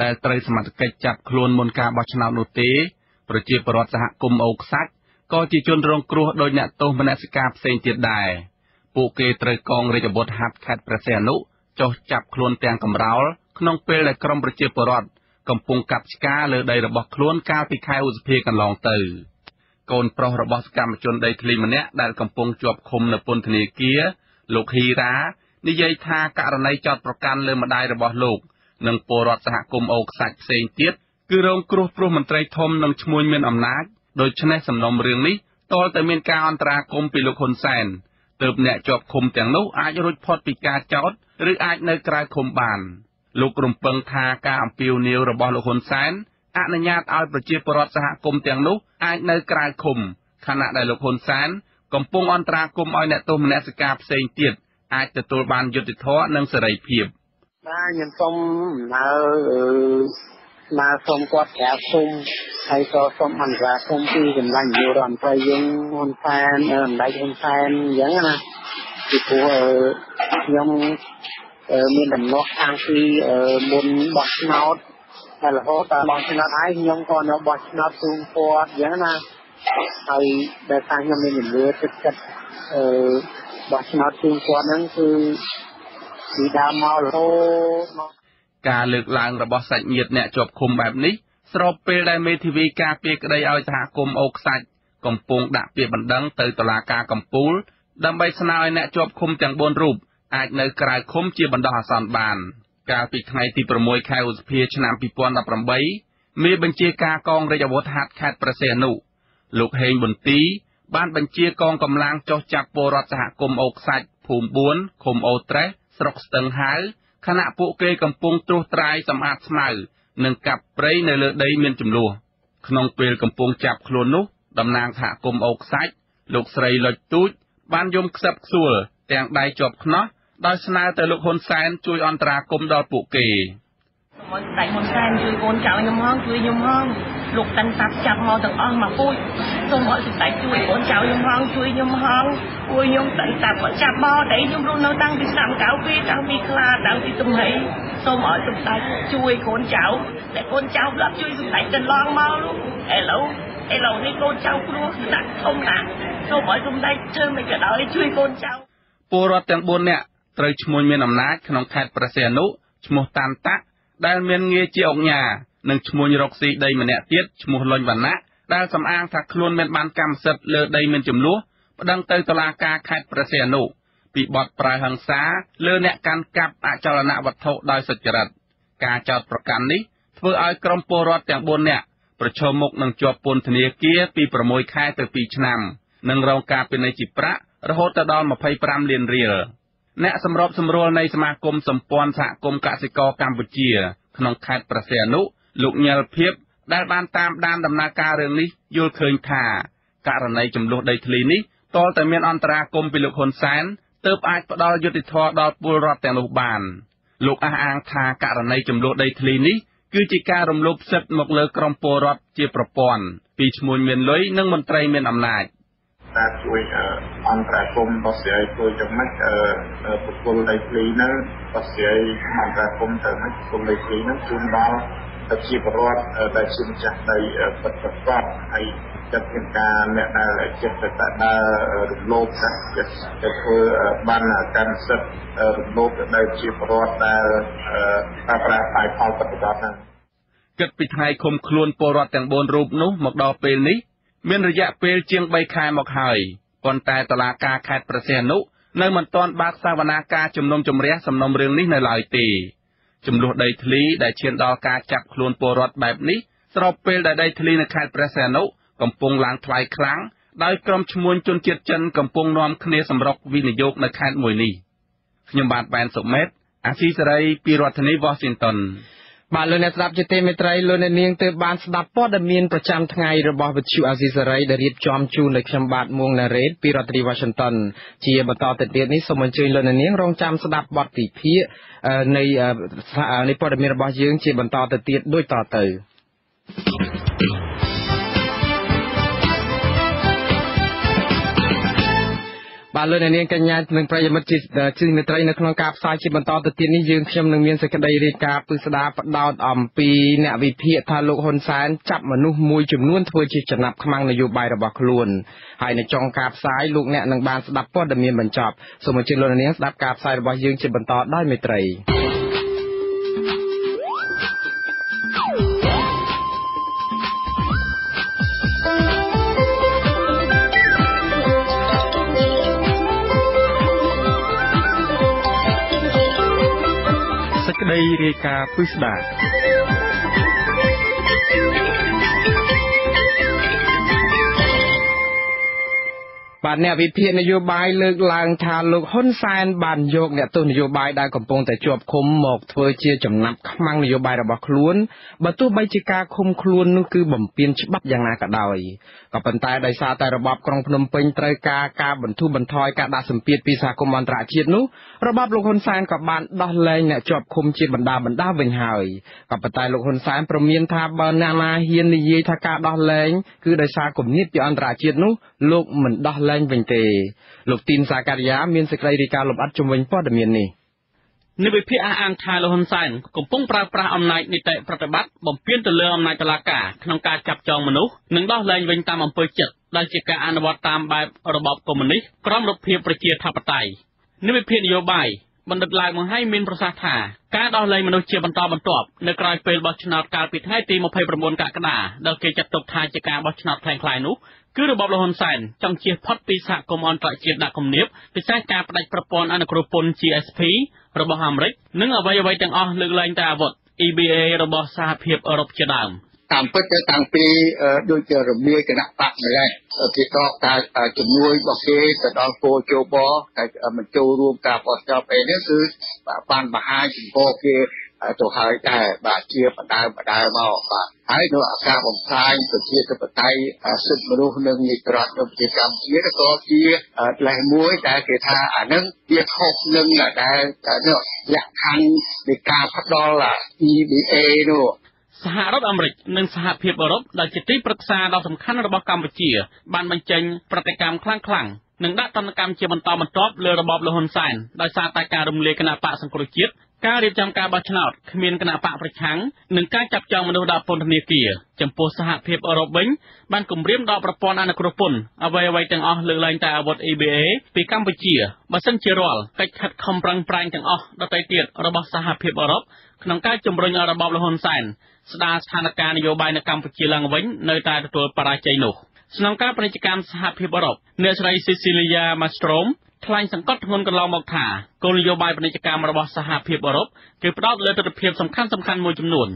ដែលត្រូវសមត្ថកិច្ចចាប់ខ្លួនមុនការបោះឆ្នោតនោះទេប្រជាពលរដ្ឋសហគមន៍អូខ្សាច់ក៏ជាជនរងគ្រោះដោយអ្នកទោសមនសិការផ្សេងទៀតដែរពួកគេត្រូវកងរាជអាវុធហត្ថខេត្តព្រះសីហនុចុះចាប់ខ្លួនទាំងកំរោលក្នុងពេលដែលក្រមប្រជាពលរដ្ឋ កំពុងកាប់ឆ្ការលើដីរបស់ខ្លួនកាលពីខែឧសភាកន្លងទៅកូនប្រុសរបស់សកម្មជនដីធ្លីម្នាក់ដែលកំពុងជាប់ឃុំនៅពន្ធនាគារលោកហ៊ីរ៉ានិយាយថាករណីចោតប្រកាន់លើម្ដាយរបស់លោក និងពលរដ្ឋសហគមន៍អូខ្សាច់ផ្សេងទៀតគឺរងគ្រោះព្រោះមន្ត្រីធំនិងឈ្មួញមានអំណាចដូច្នេះសំណុំរឿងនេះតលតែមានការអន្តរាគមន៍ពីលោកហ៊ុនសែនទើបអ្នកជាប់ឃុំទាំងនោះអាចរួចផុតពីការចោទឬអាចនៅក្រៅឃុំបាន លោករំពឹងថាការអំពាវនាវរបស់លោកហ៊ុនសែនអនុញ្ញាតឲ្យប្រជាពលរដ្ឋសហគមន៍ទាំងនោះអាចនៅក្រៅឃុំខណៈដែលលោកហ៊ុនសែនកំពុងអន្តរាគមន៍ឲ្យអ្នកទោសមនសិការផ្សេងទៀតអាចទទួលបានយុត្តិធម៌និងសេរីភាពបាទខ្ញុំសូមណើស្នើសុំគាត់ប្រាប់គុំហើយក៏សូមអន្តរាគមន៍ពីកម្លាំងនយោបាយរដ្ឋមន្ត្រីយើងហ៊ុនសែនអំណាចហ៊ុនសែនអញ្ចឹងណាពីព្រោះខ្ញុំ មានដំណោះខាងពីមុនបោះឆ្នោតតែរហូតដល់បោះឆ្នោតហើយខ្ញុំក៏នៅបោះឆ្នោតជូនគាត់អញ្ចឹងណាហើយដែលថាខ្ញុំមានជំនឿទឹកចិត្តអឺបោះឆ្នោតជូនគាត់ហ្នឹងគឺពីដើមមករហូតមកការលើកឡើងរបស់សាច់ញាតិអ្នកជាប់ឃុំបែបនេះស្របពេលដែលមេធាវីការពារក្តីឲ្យសហគមន៍អូខ្សាច់កំពុងដាក់ពាក្យបណ្ដឹងទៅតុលាការកំពូលដើម្បីស្នើឲ្យអ្នកជាប់ឃុំទាំង4រូប អាចនៅក្រៅឃុំជាបណ្ដោះអាសន្នបាន កាលពីថ្ងៃទី6ខែឧសភាឆ្នាំ2018មេបញ្ជាការកងរាជអាវុធហត្ថខេត្តព្រះសីហនុលោកហេងប៊ុនទីបានបញ្ជាកងកម្លាំងចុះចាប់ពលរដ្ឋសហគមន៍អូខ្សាច់ភូមិ4ឃុំអូត្រេសស្រុកស្ទឹងហាវខណៈពួកគេកំពុងត្រួសត្រាយសម្អាតស្មៅនិងកាប់ព្រៃនៅលើដីមានចំនួនក្នុងពេលកំពុងចាប់ខ្លួននោះតំណាងសហគមន៍អូខ្សាច់លោកស្រីលុចទូចបានយំខ្សឹបខ្សួលទាំងដៃជាប់ខ្នោះ ដោយស្នើទៅលោកហ៊ុនសែនជួយអន្តរាគមន៍ដល់ពួកគេមកដៃហ៊ុនសែនជួយកូនចៅខ្ញុំហងជួយខ្ញុំហងលោកតាន់តាប់ចាប់មកទាំងអស់មកពូជសូមឲ្យសម្ដេចជួយកូនចៅខ្ញុំហងជួយខ្ញុំហងអួយខ្ញុំតាន់តាប់មកចាប់មកដៃខ្ញុំរស់នៅតាំងពីឆ្នាំ92តាំងពីខ្លាតាំងពីទំហីសូមឲ្យសម្ដេចជួយកូនចៅតែកូនចៅប្រាប់ជួយសម្ដេចកន្លងមកលោកឥឡូវឥឡូវនេះកូនចៅគ្រោះដាក់ធំណាស់សូមឲ្យសម្ដេចធ្វើមិនក៏ដោយជួយកូនចៅពលរដ្ឋទាំង4នាក់ ត្រូវឈ្មោះមានអំណាចក្នុងខេត្តព្រះសីហនុឈ្មោះតាន់តាក់ដែលមានងារជាអង្គញានិងឈ្មោះរកស៊ីដីម្នាក់ទៀតឈ្មោះលុញវណ្ណៈដែលសំអាងថាខ្លួនមានបានកម្មសិទ្ធិលើដីមានចំនួនប្តឹងទៅតុលាការខេត្តព្រះសីហនុពីបទប្រើហិង្សាលើអ្នកកាន់កាប់អចលនវត្ថុដោយសុចរិតការចោទប្រកាន់នេះធ្វើឲ្យក្រុមពលរដ្ឋទាំង4នាក់ប្រឈមមុខនឹងជាប់ពន្ធនាគារពី6ខែទៅ2ឆ្នាំនិងរងការពិន័យជាប្រាក់រហូតដល់25លានរៀល អ្នកសម្របសម្រួលនៃសមាគមសម្ព័ន្ធសហគមន៍កសិករកម្ពុជា ក្នុងខេត្តប្រសេអនុលោកញ៉ែលភៀបដែលបានតាមដានដំណើរការរឿងនេះយល់ឃើញថាករណីចំនួនដីធ្លីនេះតលតែមានអន្តរាគមពីលោកហ៊ុនសែនទើបអាចផ្ដល់យុត្តិធម៌ដល់ពលរដ្ឋទាំងនោះបាន លោកអះអាងថាករណីចំនួនដីធ្លីនេះគឺជាការរំលោភសិទ្ធិមកលើក្រុមពលរដ្ឋជាប្រព័ន្ធពីឈ្មោះមានលុយនិងមន្ត្រីមានអំណាច ការជួយអន្តរាគមន៍បស្រាយធ្វើយ៉ាងម៉េចបុគ្គលដីធ្លីហ្នឹងបស្រាយអន្តរាគមន៍ទៅម៉េចបុគ្គលដីធ្លីហ្នឹងជូនដល់ប្រជាពលរដ្ឋដែលជាម្ចាស់ដីពិតប្រាកដហើយចិត្តជាការអ្នកដែលចិត្តទៅតែដើររំលោភចិត្តទៅធ្វើបានកម្មសិទ្ធិរំលោភទៅដល់ជាពលរដ្ឋដែលប្រើប្រាស់បាយផលពិតប្រាកដហ្នឹងគិតពីថ្ងៃឃុំខ្លួនពលរដ្ឋទាំង4រូបនោះមកដល់ពេលនេះ មានរយៈពេលជាង3ខែមកហើយប៉ុន្តែតុលាការខេត្តព្រះសីហនុនៅមិនទាន់បើកសវនាការជំនុំជម្រះសំណុំរឿងនេះនៅឡើយទេចំនួនដីធ្លីដែលឈានដល់ការចាប់ខ្លួនពលរដ្ឋបែបនេះស្របពេលដែលដីធ្លីនៅខេត្តព្រះសីហនុកំពុងឡើងថ្លៃខ្លាំងដោយក្រុមឈ្មួញជនជាតិចិនកំពុងនាំគ្នាសម្រុកវិនិយោគនៅខេត្តមួយនេះខ្ញុំបាទបែនសុមេតអាស៊ីសេរីពីរដ្ឋធានី Washington បាទលោកអ្នកស្ដាប់ជាទីមេត្រីលោកអ្នកនាងទើបបានស្ដាប់ព័ត៌មានប្រចាំថ្ងៃរបស់វិទ្យុអាស៊ីសេរីដែលរៀបចំជូនដោយខ្ញុំបាទមួងណារ៉េតពីរដ្ឋធានី Washington ជាបន្តទៅទៀតនេះសូមអញ្ជើញលោកអ្នកនាងរងចាំស្ដាប់បទពិភាក្សានៃនៃព័ត៌មានរបស់យើងជាបន្តទៅទៀតដូចតទៅប បាទលោកអ្នកនាងកញ្ញានិងប្រិយមិត្តជាជាមិត្តរីនៅក្នុងការផ្សាយជាបន្តទៅទៀតនេះយើងខ្ញុំនឹងមានសេចក្តីរាយការណ៍ពិស្ដាផ្ដោតអំពីអ្នកវិភាគថាលោកហ៊ុនសែនចាប់មនុស្សមួយចំនួនធ្វើជាចំណាប់ខ្មាំងនយោបាយរបស់ខ្លួនហើយនៅចុងការផ្សាយលោកអ្នកនឹងបានស្ដាប់ព័ត៌មានបញ្ចប់សូមអញ្ជើញលោកអ្នកនាងស្ដាប់ការផ្សាយរបស់យើងជាបន្តដោយមេត្រី ក្តីរាយការណ៍ពិស្ដា បាទអ្នកវិភាគនយោបាយលើកឡើងថាលោកហ៊ុនសែនបានយកអ្នកទស្សនយោបាយដែលកំពុងតែជាប់ឃុំមកធ្វើជាចំណាប់ខ្មាំងនយោបាយរបស់ខ្លួនបើទោះបីជាការឃុំខ្លួននោះគឺបំពានច្បាប់យ៉ាងណាក៏ដោយក៏ប៉ុន្តែដោយសារតែរបបក្រុងភ្នំពេញត្រូវការការបន្ធូរបន្ថយការដាក់សម្ពាធពីសហគមន៍អន្តរជាតិនោះរបបលោកហ៊ុនសែនក៏បានដោះលែងអ្នកជាប់ឃុំជាបណ្ដាបណ្ដាវិញហើយក៏ប៉ុន្តែលោកហ៊ុនសែនប្រមានថាបើអ្នកណាហ៊ាននិយាយថាការដោះលែងគឺដោយសារគំនិតពីអន្តរជាតិនោះលោកមិនដោះលែងលែងវិញទេលោកទីនសាការីយ៉ាមានសេចក្តីរាយការណ៍លម្អិតជំវិញព័ត៌មាននេះនិវិភាអះអាងថាលោកហ៊ុនសែនកំពុងប្រើប្រាស់អំណាចនីតិប្រតិបត្តិបំពេញទៅលើអំណាចតុលាការក្នុងការចាប់ចងមនុស្សនិងដោះលែងវិញតាមអំពើចិត្តដែលជាការអនុវត្តតាមបែបរបបកុម្មុយនីសក្រមរបៀបប្រជាធិបតេយ្យនិវិភានយោបាយបណ្ឌិតឡើងបង្ហាញមានប្រសាសន៍ថាការដោះលែងមនុស្សជាបន្តបន្ទាប់នៅក្រោយពេលបោះឆ្នោតកាលពីថ្ងៃទី29កក្កដាដែលគេចាត់ទុកថាជាការបោះឆ្នោតខ្លាំងៗនោះ គឺរបបលហ៊ុនសែនចង់ជៀសផុតពីសហគមន៍អន្តរជាតិដាក់គំនាបពិសេសការផ្ដាច់ប្រព័ន្ធអនុគ្រោះពន្ធ GSP របស់អាមេរិកនិងអ្វីៗទាំងអស់លើកលែងតែអាវុធ EBA របស់សហភាពអឺរ៉ុបជាដើមតាមពិតទៅតាំងពីដូចជារំលាយគណៈបកម្លេះគេដកការជំនួយរបស់គេទៅដល់ពលជបតែមិនចូលរួមការបោះឆ្នោតពេលនេះគឺបានបង្ហាញចំពោះគេ ទៅហើយដែរបាទជាបដើបដើមកបាទហើយនៅអាការបំផ្លាញប្រជាធិបតេយ្យសិទ្ធិមនុស្សនិងនីតិរដ្ឋនៅប្រទេសកម្ពុជាក៏ជាផ្លែមួយដែលគេថាអានឹងវាខុសនឹងដែលលក្ខខណ្ឌនៃការផ្ដល់ EBA នោះសហរដ្ឋអាមេរិកនិងសហភាពអឺរ៉ុបដែលជាទីប្រឹក្សាដ៏សំខាន់របស់កម្ពុជា បានបញ្ចេញប្រតិកម្មខ្លាំងៗ និងដាក់ទណ្ឌកម្មជាបន្តបន្ទាប់លើរបបលហ៊ុនសែនដោយសារតែការរំលាយគណៈបកសង្គ្រោះជាតិការរៀបចំការបោះឆ្នោតគ្មានគណៈបកប្រឆាំងនិងការចាប់ចងមនុស្សដាក់ពន្ធនាគារចំពោះសហភាពអឺរ៉ុបវិញបានគម្រាមដល់ប្រព័ន្ធអនុគ្រោះពន្ធអ្វីអ្វីទាំងអស់លើកលែងតែអាវុធ EBA ពីកម្ពុជាបើសិនជារាល់កិច្ចខិតខំប្រឹងប្រែងទាំងអស់ដទៃទៀតរបស់សហភាពអឺរ៉ុបក្នុងការជំរុញឲ្យរបបលហ៊ុនសែនស្ដារស្ថានភាពនយោបាយនៅកម្ពុជាឡើងវិញនៅតែទទួលបរាជ័យនោះ ស្នងការពាណិជ្ជកម្មសហភាពអឺរ៉ុបអ្នកស្រី Cecilia Malmström ថ្លែងសង្កត់ធ្ងន់កន្លងមកថាគោលនយោបាយពាណិជ្ជកម្មរបស់សហភាពអឺរ៉ុបគឺផ្ដោតលើទស្សនវិជ្ជាសំខាន់សំខាន់មួយចំនួន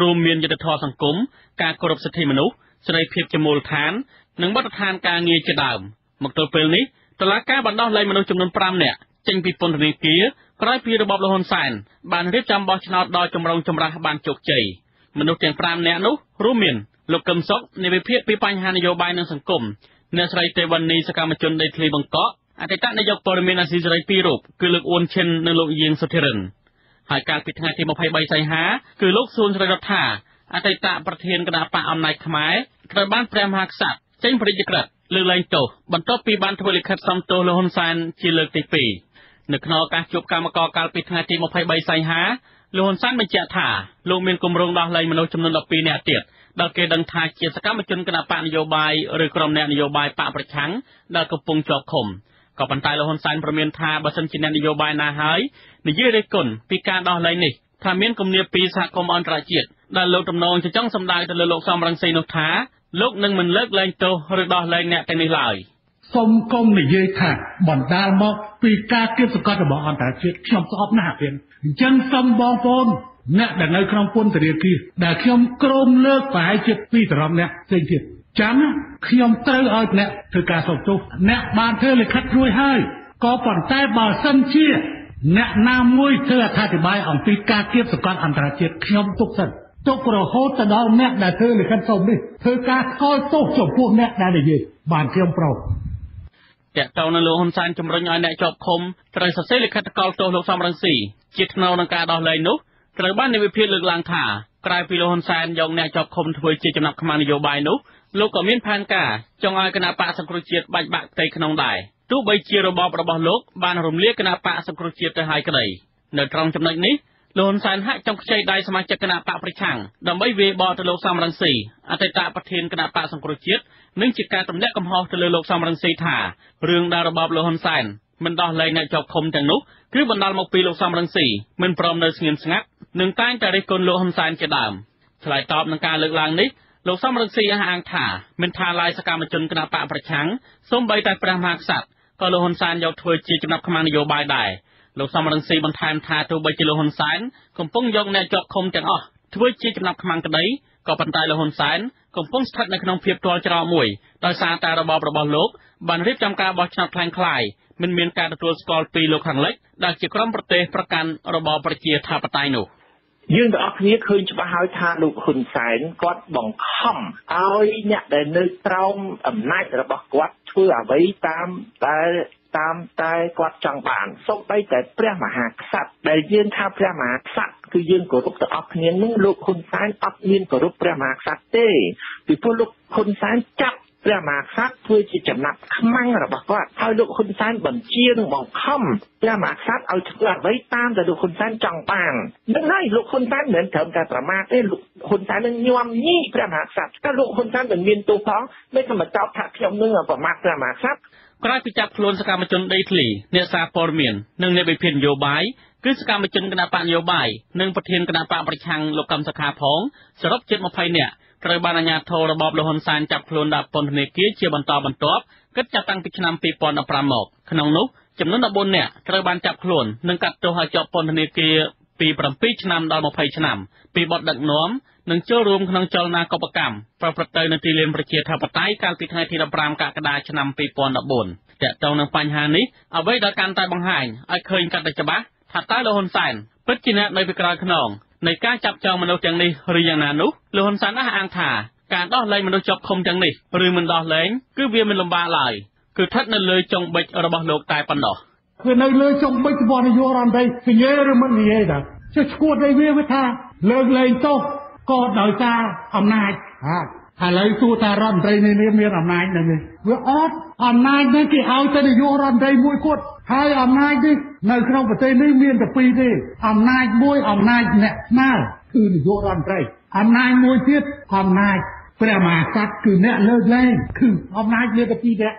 រួមមានយុត្តិធម៌សង្គមការគោរពសិទ្ធិមនុស្សសេរីភាពជាមូលដ្ឋាន និងបទដ្ឋានការងារជាដើមមកទល់ពេលនេះតឡាការបណ្ដោះលែងមនុស្សចំនួន5នាក់ចេញពីពន្ធនាគារក្រោយពីរបបលហ៊ុនសែនបានរៀបចំបោះឆ្នោតដ៏ចម្រូងចម្រាសបានជោគជ័យមនុស្សទាំង5នាក់នោះរួមមាន លោកកឹមសុខនៃវិភាគពីបញ្ហានយោបាយនិងសង្គមអ្នកស្រីទេវណ្ណីសកម្មជនដីធ្លីបង្កក់អតីតនាយកព័ត៌មានអាស៊ីសេរីពីររូបគឺលោកអ៊ុនឈិននិងលោកយៀងសុធិរិនហើយកាលពីថ្ងៃទី23សីហាគឺលោកសួនស្រីរដ្ឋាអតីតប្រធានគណៈបកអំណាចខ្មែរត្រូវបានព្រះមហាក្សត្រចេញព្រះរាជក្រឹត្យលើកលែងទោសបន្ទាប់ពីបានធ្វើលិខិតសំទោសលោកហ៊ុនសែនជាលើកទី2នៅក្នុងឱកាសជួបកម្មករកាលពីថ្ងៃទី23សីហាលោកហ៊ុនសែនបញ្ជាក់ថាលោកមានគម្រោងដោះលែងមនុស្សចំនួន12នាក់ទៀត ដែលគេដឹងថាជាសកម្មជនគណបកនយោបាយឬក្រុមអ្នកនយោបាយបកប្រឆាំងដែលកំពុងជាប់ឃុំក៏ប៉ុន្តែលោកហ៊ុនសែនប្រមានថាបើសិនជាអ្នកនយោបាយណាហើយនិយាយរិះគន់ពីការដោះលែងនេះថាមានគំនាបពីសហគមន៍អន្តរជាតិដែលលោកទំនងចង់សម្ដៅទៅលើលោកសំរងស៊ីនោះថាលោកនឹងមិនលើកលែងទោសឬដោះលែងអ្នកទាំងនេះឡើយសូមកុំនិយាយថាបណ្ដាលមកពីការគៀបសង្កត់របស់អន្តរជាតិខ្ញុំស្អប់ណាស់ទៀតអញ្ចឹងសូមបងប្អូន អ្នកដែលនៅក្នុងពន្ធនាគារដែលខ្ញុំក្រោមលើកប្រហែលជាពីសរុបអ្នកផ្សេងទៀតចាំខ្ញុំត្រូវឲ្យអ្នកធ្វើការសោកទោសអ្នកបានធ្វើលិខិតរួចហើយក៏ប៉ុន្តែបើសិនជា អ្នកណាមួយធ្វើអធិប្បាយអំពីការគៀបសង្កត់អន្តរជាតិខ្ញុំទុកសិនទុករហូតទៅដល់អ្នកដែលធ្វើលិខិតសុំនេះធ្វើការស្គាល់ទោសចំពោះអ្នកដែលនិយាយបានខ្ញុំប្រោសតកតៅនៅលោកហ៊ុនសែនជំរុញឲ្យអ្នកជាប់ឃុំត្រូវសរសេរលិខិតថ្កោលទោសលោកសំរងស៊ីជាថ្នូវនឹងការដោះលែងនោះ ត្រូវបាននិវិភាគលើកឡើងថាក្រៅពីលោកហ៊ុនសែនយកអ្នកជាប់ឃុំធ្វើជាចំណាប់ខ្មាំងនយោបាយនោះលោកក៏មានផែនការចង់ឲ្យគណៈបកសង្គ្រោះជាតិបាច់បាក់ផ្ទៃក្នុងដែរទោះបីជារបបរបស់លោកបានរំលាយគណៈបកសង្គ្រោះជាតិទៅហើយក្តីនៅត្រង់ចំណុចនេះលោកហ៊ុនសែនហាក់ចង់ខ្ចីដៃសមាជិកគណៈបកប្រឆាំងដើម្បីវាយបកទៅលោកសំរងស៊ីអតីតប្រធានគណៈបកសង្គ្រោះជាតិនិងជាការទម្លាក់កំហុសទៅលើលោកសំរងស៊ីថារឿងដែលរបបលោកហ៊ុនសែនមិនដោះលែងអ្នកជាប់ឃុំទាំងនោះ គឺបណ្ដាលមកពីលោកសំរងស៊ីមិនព្រមនៅស្ងៀមស្ងាត់និងតែងតែរិះគន់លោកហ៊ុនសែនជាដើមឆ្លើយតបនឹងការលើកឡើងនេះលោកសំរងស៊ីអះអាងថាមិនថាឡាយសកម្មជនគណបកប្រឆាំងសូម្បីតែព្រះមហាក្សត្រក៏លោកហ៊ុនសែនយកធ្វើជាចំណាប់ខ្មាំងនយោបាយដែរលោកសំរងស៊ីបន្ថែមថាទោះបីជាលោកហ៊ុនសែនកំពុងយកអ្នកជាប់ឃុំទាំងអស់ធ្វើជាចំណាប់ខ្មាំងក្តី ក៏ប៉ុន្តែលោកហ៊ុនសែនកំពុងស្ថិតនៅក្នុងភាពទាល់ច្រកមួយដោយសារតែរបបរបស់លោកបានរៀបចំការបោះឆ្នោតខ្លាំងខ្លាយមិនមានការទទួលស្គាល់ពីលោកខាងលិចដែលជាក្រុមប្រទេសប្រកាន់របបប្រជាធិបតេយ្យនោះយើងទាំងអស់គ្នាឃើញច្បាស់ហើយថាលោកហ៊ុនសែនគាត់បង្ខំឲ្យអ្នកដែលនៅក្រោមអំណាចរបស់គាត់ធ្វើអ្វីតាមដែល តាមតែគាត់ចង់បានសូម្បីតែព្រះមហាក្សត្រដែលយើងថាព្រះមហាក្សត្រគឺយើងគោរពទាំងអស់គ្នានឹងលោកហ៊ុនសែនអត់មានគោរពព្រះមហាក្សត្រទេពីព្រោះលោកហ៊ុនសែនចាប់ព្រះមហាក្សត្រធ្វើជាចំណាប់ខ្មាំងរបស់គាត់ហើយលោកហ៊ុនសែនបញ្ជានិងបង្ខំព្រះមហាក្សត្រឲ្យធ្វើអ្វីតាមដែលលោកហ៊ុនសែនចង់បាននឹងហើយលោកហ៊ុនសែនមិនត្រឹមតែប្រមាថទេលោកហ៊ុនសែននឹងញោមញីព្រះមហាក្សត្រតែលោកហ៊ុនសែនមិនមានទោសផងមិនក៏មកចោទថាខ្ញុំនឹងប្រមាថព្រះមហាក្សត្រ ក្រោយពីចាប់ខ្លួនសកម្មជនដីធ្លីអ្នកសារព័ត៌មាននិងអ្នកវិភាគនយោបាយគឺសកម្មជនគណបកនយោបាយនិងប្រធានគណបកប្រឆាំងលោកកម្មសខាផងសរុបជិត20នាក់ត្រូវបានអាជ្ញាធររបបលហ៊ុនសែនចាប់ខ្លួនដាក់ពន្ធនាគារជាបន្តបន្ទាប់គិតចាប់តាំងពីឆ្នាំ2015មកក្នុងនោះចំនួន14នាក់ត្រូវបានចាប់ខ្លួននិងកាត់ទោសឲ្យជាប់ពន្ធនាគារ ពី7ឆ្នាំដល់20ឆ្នាំ ពីបទដឹកនាំនិងចូលរួមក្នុងចលនាកុបកម្មប្រព្រឹត្តទៅនៅទីលានប្រជាធិបតេយ្យកាលពីថ្ងៃទី15កក្កដាឆ្នាំ2014តាក់ទងនឹងបញ្ហានេះអ្វីដែលកាន់តែបង្ហាញឲ្យឃើញកាន់តែច្បាស់ថាតើលោកហ៊ុនសែនពិតជាអ្នកនៅពីក្រោយខ្នងនៃការចាប់ចងមនុស្សទាំងនេះឬយ៉ាងណានោះលោកហ៊ុនសែនអះអាងថាការដោះលែងមនុស្សជាប់ឃុំទាំងនេះឬមិនដោះលែងគឺវាមិនលំបាកឡើយគឺស្ថិតនៅលើចុងបិចរបស់លោកតែប៉ុណ្ណោះ គឺនៅលើចុងបិចរបស់នាយករដ្ឋមន្ត្រីនិយាយឬមិននិយាយដែរចុះឈួតឲ្យវាថាលើកលែងទោសក៏ដោយសារអំណាចហាឥឡូវសួរថារដ្ឋមន្ត្រីនេះមានអំណាចនៅនេះវាអត់អំណាចនេះគេឲ្យទៅនាយករដ្ឋមន្ត្រីមួយគត់ហើយអំណាចនេះនៅក្នុងប្រទេសនេះមានតែពីរទេអំណាចមួយអំណាចអ្នកស្មើគឺនាយករដ្ឋមន្ត្រីអំណាចមួយទៀតអំណាចព្រះមហាក្សត្រគឺអ្នកលើកលែងគឺអំណាចមានតែពីរទេ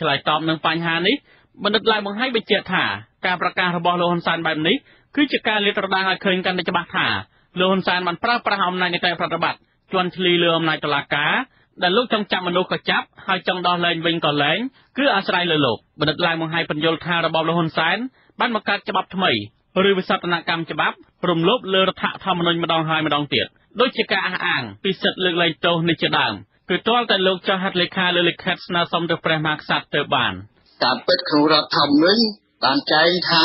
ឆ្លើយតបនឹងបញ្ហានេះ បណ្ឌិតឡើងបង្ហាញបញ្ជាក់ថាការប្រកាសរបស់លោកហ៊ុនសែនបែបនេះគឺជាការលាតត្រដាងឲ្យឃើញកាន់តែច្បាស់ថាលោកហ៊ុនសែនបានប្រើប្រាស់អំណាចនៃតែប្រតិបត្តិជន់ឈ្លីលើអំណាចតុលាការដែលលោកចង់ចាប់មនុស្សក៏ចាប់ហើយចង់ដោះលែងវិញក៏លែងគឺអាស្រ័យលើលោកបណ្ឌិតឡើងបង្ហាញបញ្យលថារបបលោកហ៊ុនសែនបានបង្កើតច្បាប់ថ្មីឬវិសោធនកម្មច្បាប់រំលោភលើរដ្ឋធម្មនុញ្ញម្ដងហើយម្ដងទៀតដូចជាការអះអាងពីសិទ្ធិលើកលែងទោសនេះជាដើមគឺទាល់តែលោកចោះហត្ថលេខាលើលិខិតស្នើសុំទៅព្រះមហាក្សត្រទៅបាន តាមពិតក្នុងរដ្ឋធម្មនុញ្ញបានចែងថា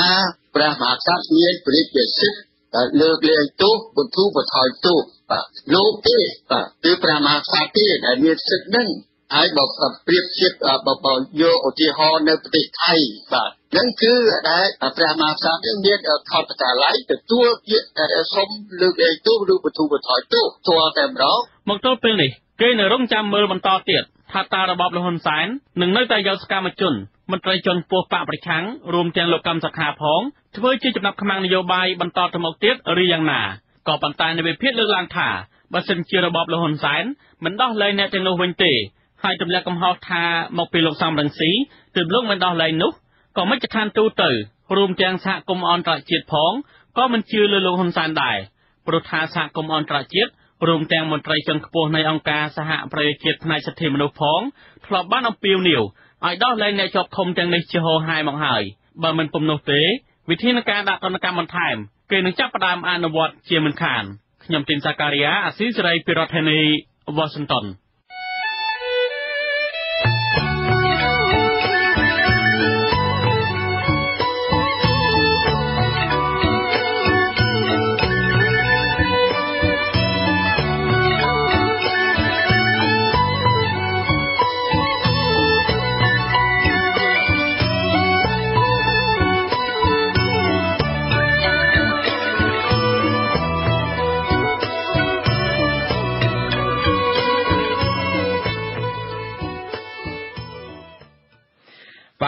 ព្រះមហាក្សត្រមានព្រះរាជសិទ្ធិដែលលើកលែងទោសបន្ធូរបន្ថយទោសបាទលោកទេបាទគឺព្រះមហាក្សត្រទេដែលមានសិទ្ធិនឹងហើយបើប្រៀបធៀបបើបើយកឧទាហរណ៍នៅប្រទេសថៃបាទនឹងគឺដែលព្រះមហាក្សត្រមានខតបតាឡៃទទួលពាក្យដែលសុំលើកលែងទោសឬបន្ធូរបន្ថយទោសទាល់តែម្ដងមកទល់ពេលនេះគេនៅរងចាំមើលបន្តទៀត ថាតើរបបលហ៊ុនសែននឹងនៅតែយកសកម្មជនមន្ត្រីជាន់ខ្ពស់បកប្រឆាំងរួមទាំងលោកកម្មសខាផងធ្វើជាចំណាប់ខ្មាំងនយោបាយបន្តទៅមុខទៀតឬយ៉ាងណាក៏ប៉ុន្តែនៅវិភាគលើកឡើងថាបើសិនជារបបលហ៊ុនសែនមិនដោះលែងអ្នកទាំងនោះវិញទេហើយទម្លាក់កំហុសថាមកពីលោកសំរងស៊ីទើបលោកមិនដោះលែងនោះក៏មិនចឋានទូទៅរួមទាំងសហគមន៍អន្តរជាតិផងក៏មិនជឿលើលោកហ៊ុនសែនដែរព្រោះថាសហគមន៍អន្តរជាតិ រួមទាំងមន្ត្រីជាន់ខ្ពស់នៃអង្គការសហប្រជាជាតិផ្នែកសិទ្ធិមនុស្សផងធ្លាប់បានអំពាវនាវឲ្យដោះលែងអ្នកជាប់ឃុំទាំងនេះជាហោហាយមកហើយបើមិនពុំនោះទេ វិធានការដាក់ទណ្ឌកម្មបន្ថែមគេនឹងចាប់ផ្ដើមអនុវត្តជាមិនខានខ្ញុំទីនសាការីយ៉ាអាស៊ីសេរីពីរដ្ឋធានី Washington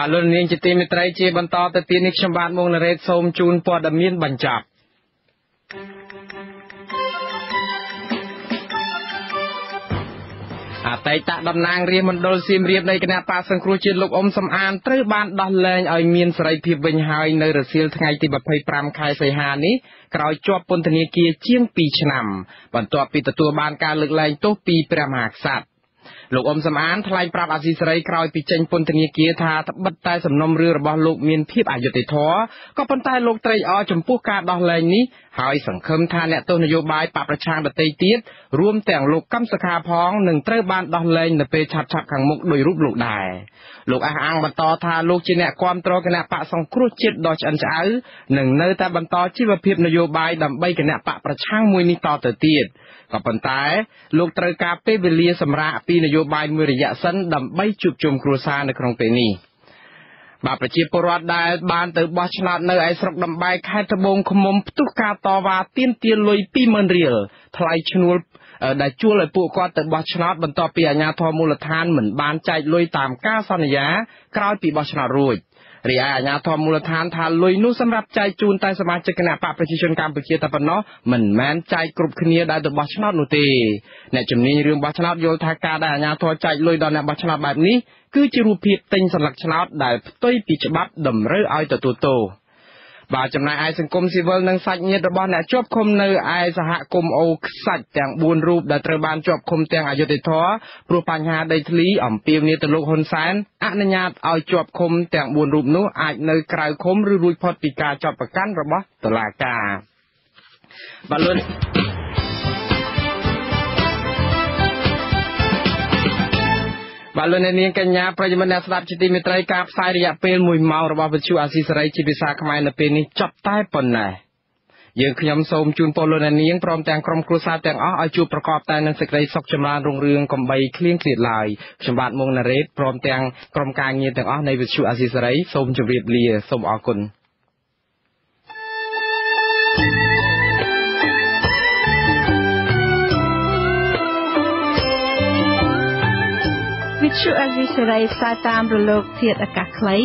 បាទលោកនាងជាទីមេត្រីជាបន្តទៅទៀតនេះខ្ញុំបាទមុងណារ៉េតសូមជូនព័ត៌មានបញ្ចប់អតីតតំណាងរាជមណ្ឌលសៀមរាបនៃគណៈបកសង្គ្រោះជាតិលោកអ៊ុំសំអានត្រូវបានដោះលែងឲ្យមានសេរីភាពវិញហើយនៅរសៀលថ្ងៃទី25ខែសីហានេះក្រោយជាប់ពន្ធនាគារជាង2ឆ្នាំបន្ទាប់ពីទទួលបានការលើកលែងទោសពីព្រះមហាក្សត្រ លោកអ៊ុំសំអានថ្លែងប្រាប់អាស៊ីសេរីក្រោយពីចេញពន្ធនាគារថាត្បិតតែសំណុំរឿងរបស់លោកមានភាពអយុត្តិធម៌ក៏ប៉ុន្តែលោកត្រេកអរចំពោះការដោះលែងនេះ ហើយសង្ឃឹមថាអ្នកទស្សនយោបាយបកប្រឆាំងដទៃទៀតរួមទាំងលោកកឹមសុខាផងនឹងត្រូវបានដោះលែងនៅពេលឆាប់ៗខាងមុខដោយរូបលោកដែរលោកអះអាងបន្តថាលោកជាអ្នកគ្រប់គ្រងគណៈបកសង្គ្រោះជាតិដ៏ឆ្អិនឆ្អៅនិងនៅតែបន្តជីវភាពនយោបាយដើម្បីគណៈបកប្រឆាំងមួយនេះតទៅទៀតក៏ប៉ុន្តែលោកត្រូវការពេលវេលាសម្រាប់ពីនយោបាយមួយរយៈសិនដើម្បីជួបជុំគ្រួសារនៅក្នុងពេលនេះ បាទប្រជាពលរដ្ឋដែលបានទៅបោះឆ្នោតនៅឯស្រុកដំបែខេត្តត្បូងឃ្មុំផ្ទុះការតវ៉ាទាមទារលុយ20000រៀលថ្លៃឈ្នួលដែលជួលឲ្យពួកគាត់ទៅបោះឆ្នោតបន្ទាប់ពីអាជ្ញាធរមូលដ្ឋានមិនបានចែកលុយតាមការសន្យាក្រោយពីបោះឆ្នោតរួច រីឯអាជ្ញាធរមូលដ្ឋានថាលុយនោះសម្រាប់ចែកជូនតែសមាជិកគណៈបកប្រជាជនកម្ពុជាតែប៉ុណ្ណោះមិនមែនចែកគ្រប់គ្នាដែលទៅបោះឆ្នោតនោះទេអ្នកជំនាញរឿងបោះឆ្នោតយល់ថាការដែលអាជ្ញាធរចែកលុយដល់អ្នកបោះឆ្នោតបែបនេះគឺជារូបភាពទិញសន្លឹកឆ្នោតដែលផ្ទុយពីច្បាប់តម្រូវឲ្យទទួលទោស បាទចំណែកឯសង្គមស៊ីវិលនិងសាច់ញាតិរបស់អ្នកជាប់ឃុំនៅឯសហគមន៍អូខ្សាច់ទាំង4រូបដែលត្រូវបានជាប់ឃុំទាំងអយុធធរព្រោះបញ្ហាដីធ្លីអំពាវនាវទៅលោកហ៊ុនសែនអនុញ្ញាតឲ្យជាប់ឃុំទាំង4រូបនោះអាចនៅក្រៅឃុំឬរួចផុតពីការចាប់ប្រកាន់របស់តុលាការបាទលោក បាទលោកអ្នកនាងកញ្ញាប្រិយមិត្តអ្នកស្ដាប់ជាទីមេត្រីការផ្សាយរយៈពេល1ម៉ោងរបស់វិទ្យុអាស៊ីសេរីជាភាសាខ្មែរនៅពេលនេះចប់តែប៉ុណ្ណេះយើងខ្ញុំសូមជូនពរលោកអ្នកនាងព្រមទាំងក្រុមគ្រួសារទាំងអស់ឲ្យជួបប្រកបតែនឹងសេចក្តីសុខចម្រើនរុងរឿងកំបីគ្លៀងគ្លាតឡើយខ្ញុំបាទមុងណារ៉េតព្រមទាំងក្រុមការងារទាំងអស់នៃវិទ្យុអាស៊ីសេរីសូមជម្រាបលាសូមអរគុណ វិទ្យុអេស៊ីសេរីផ្សាយតាមរលកធាតុអាកាសខ្លី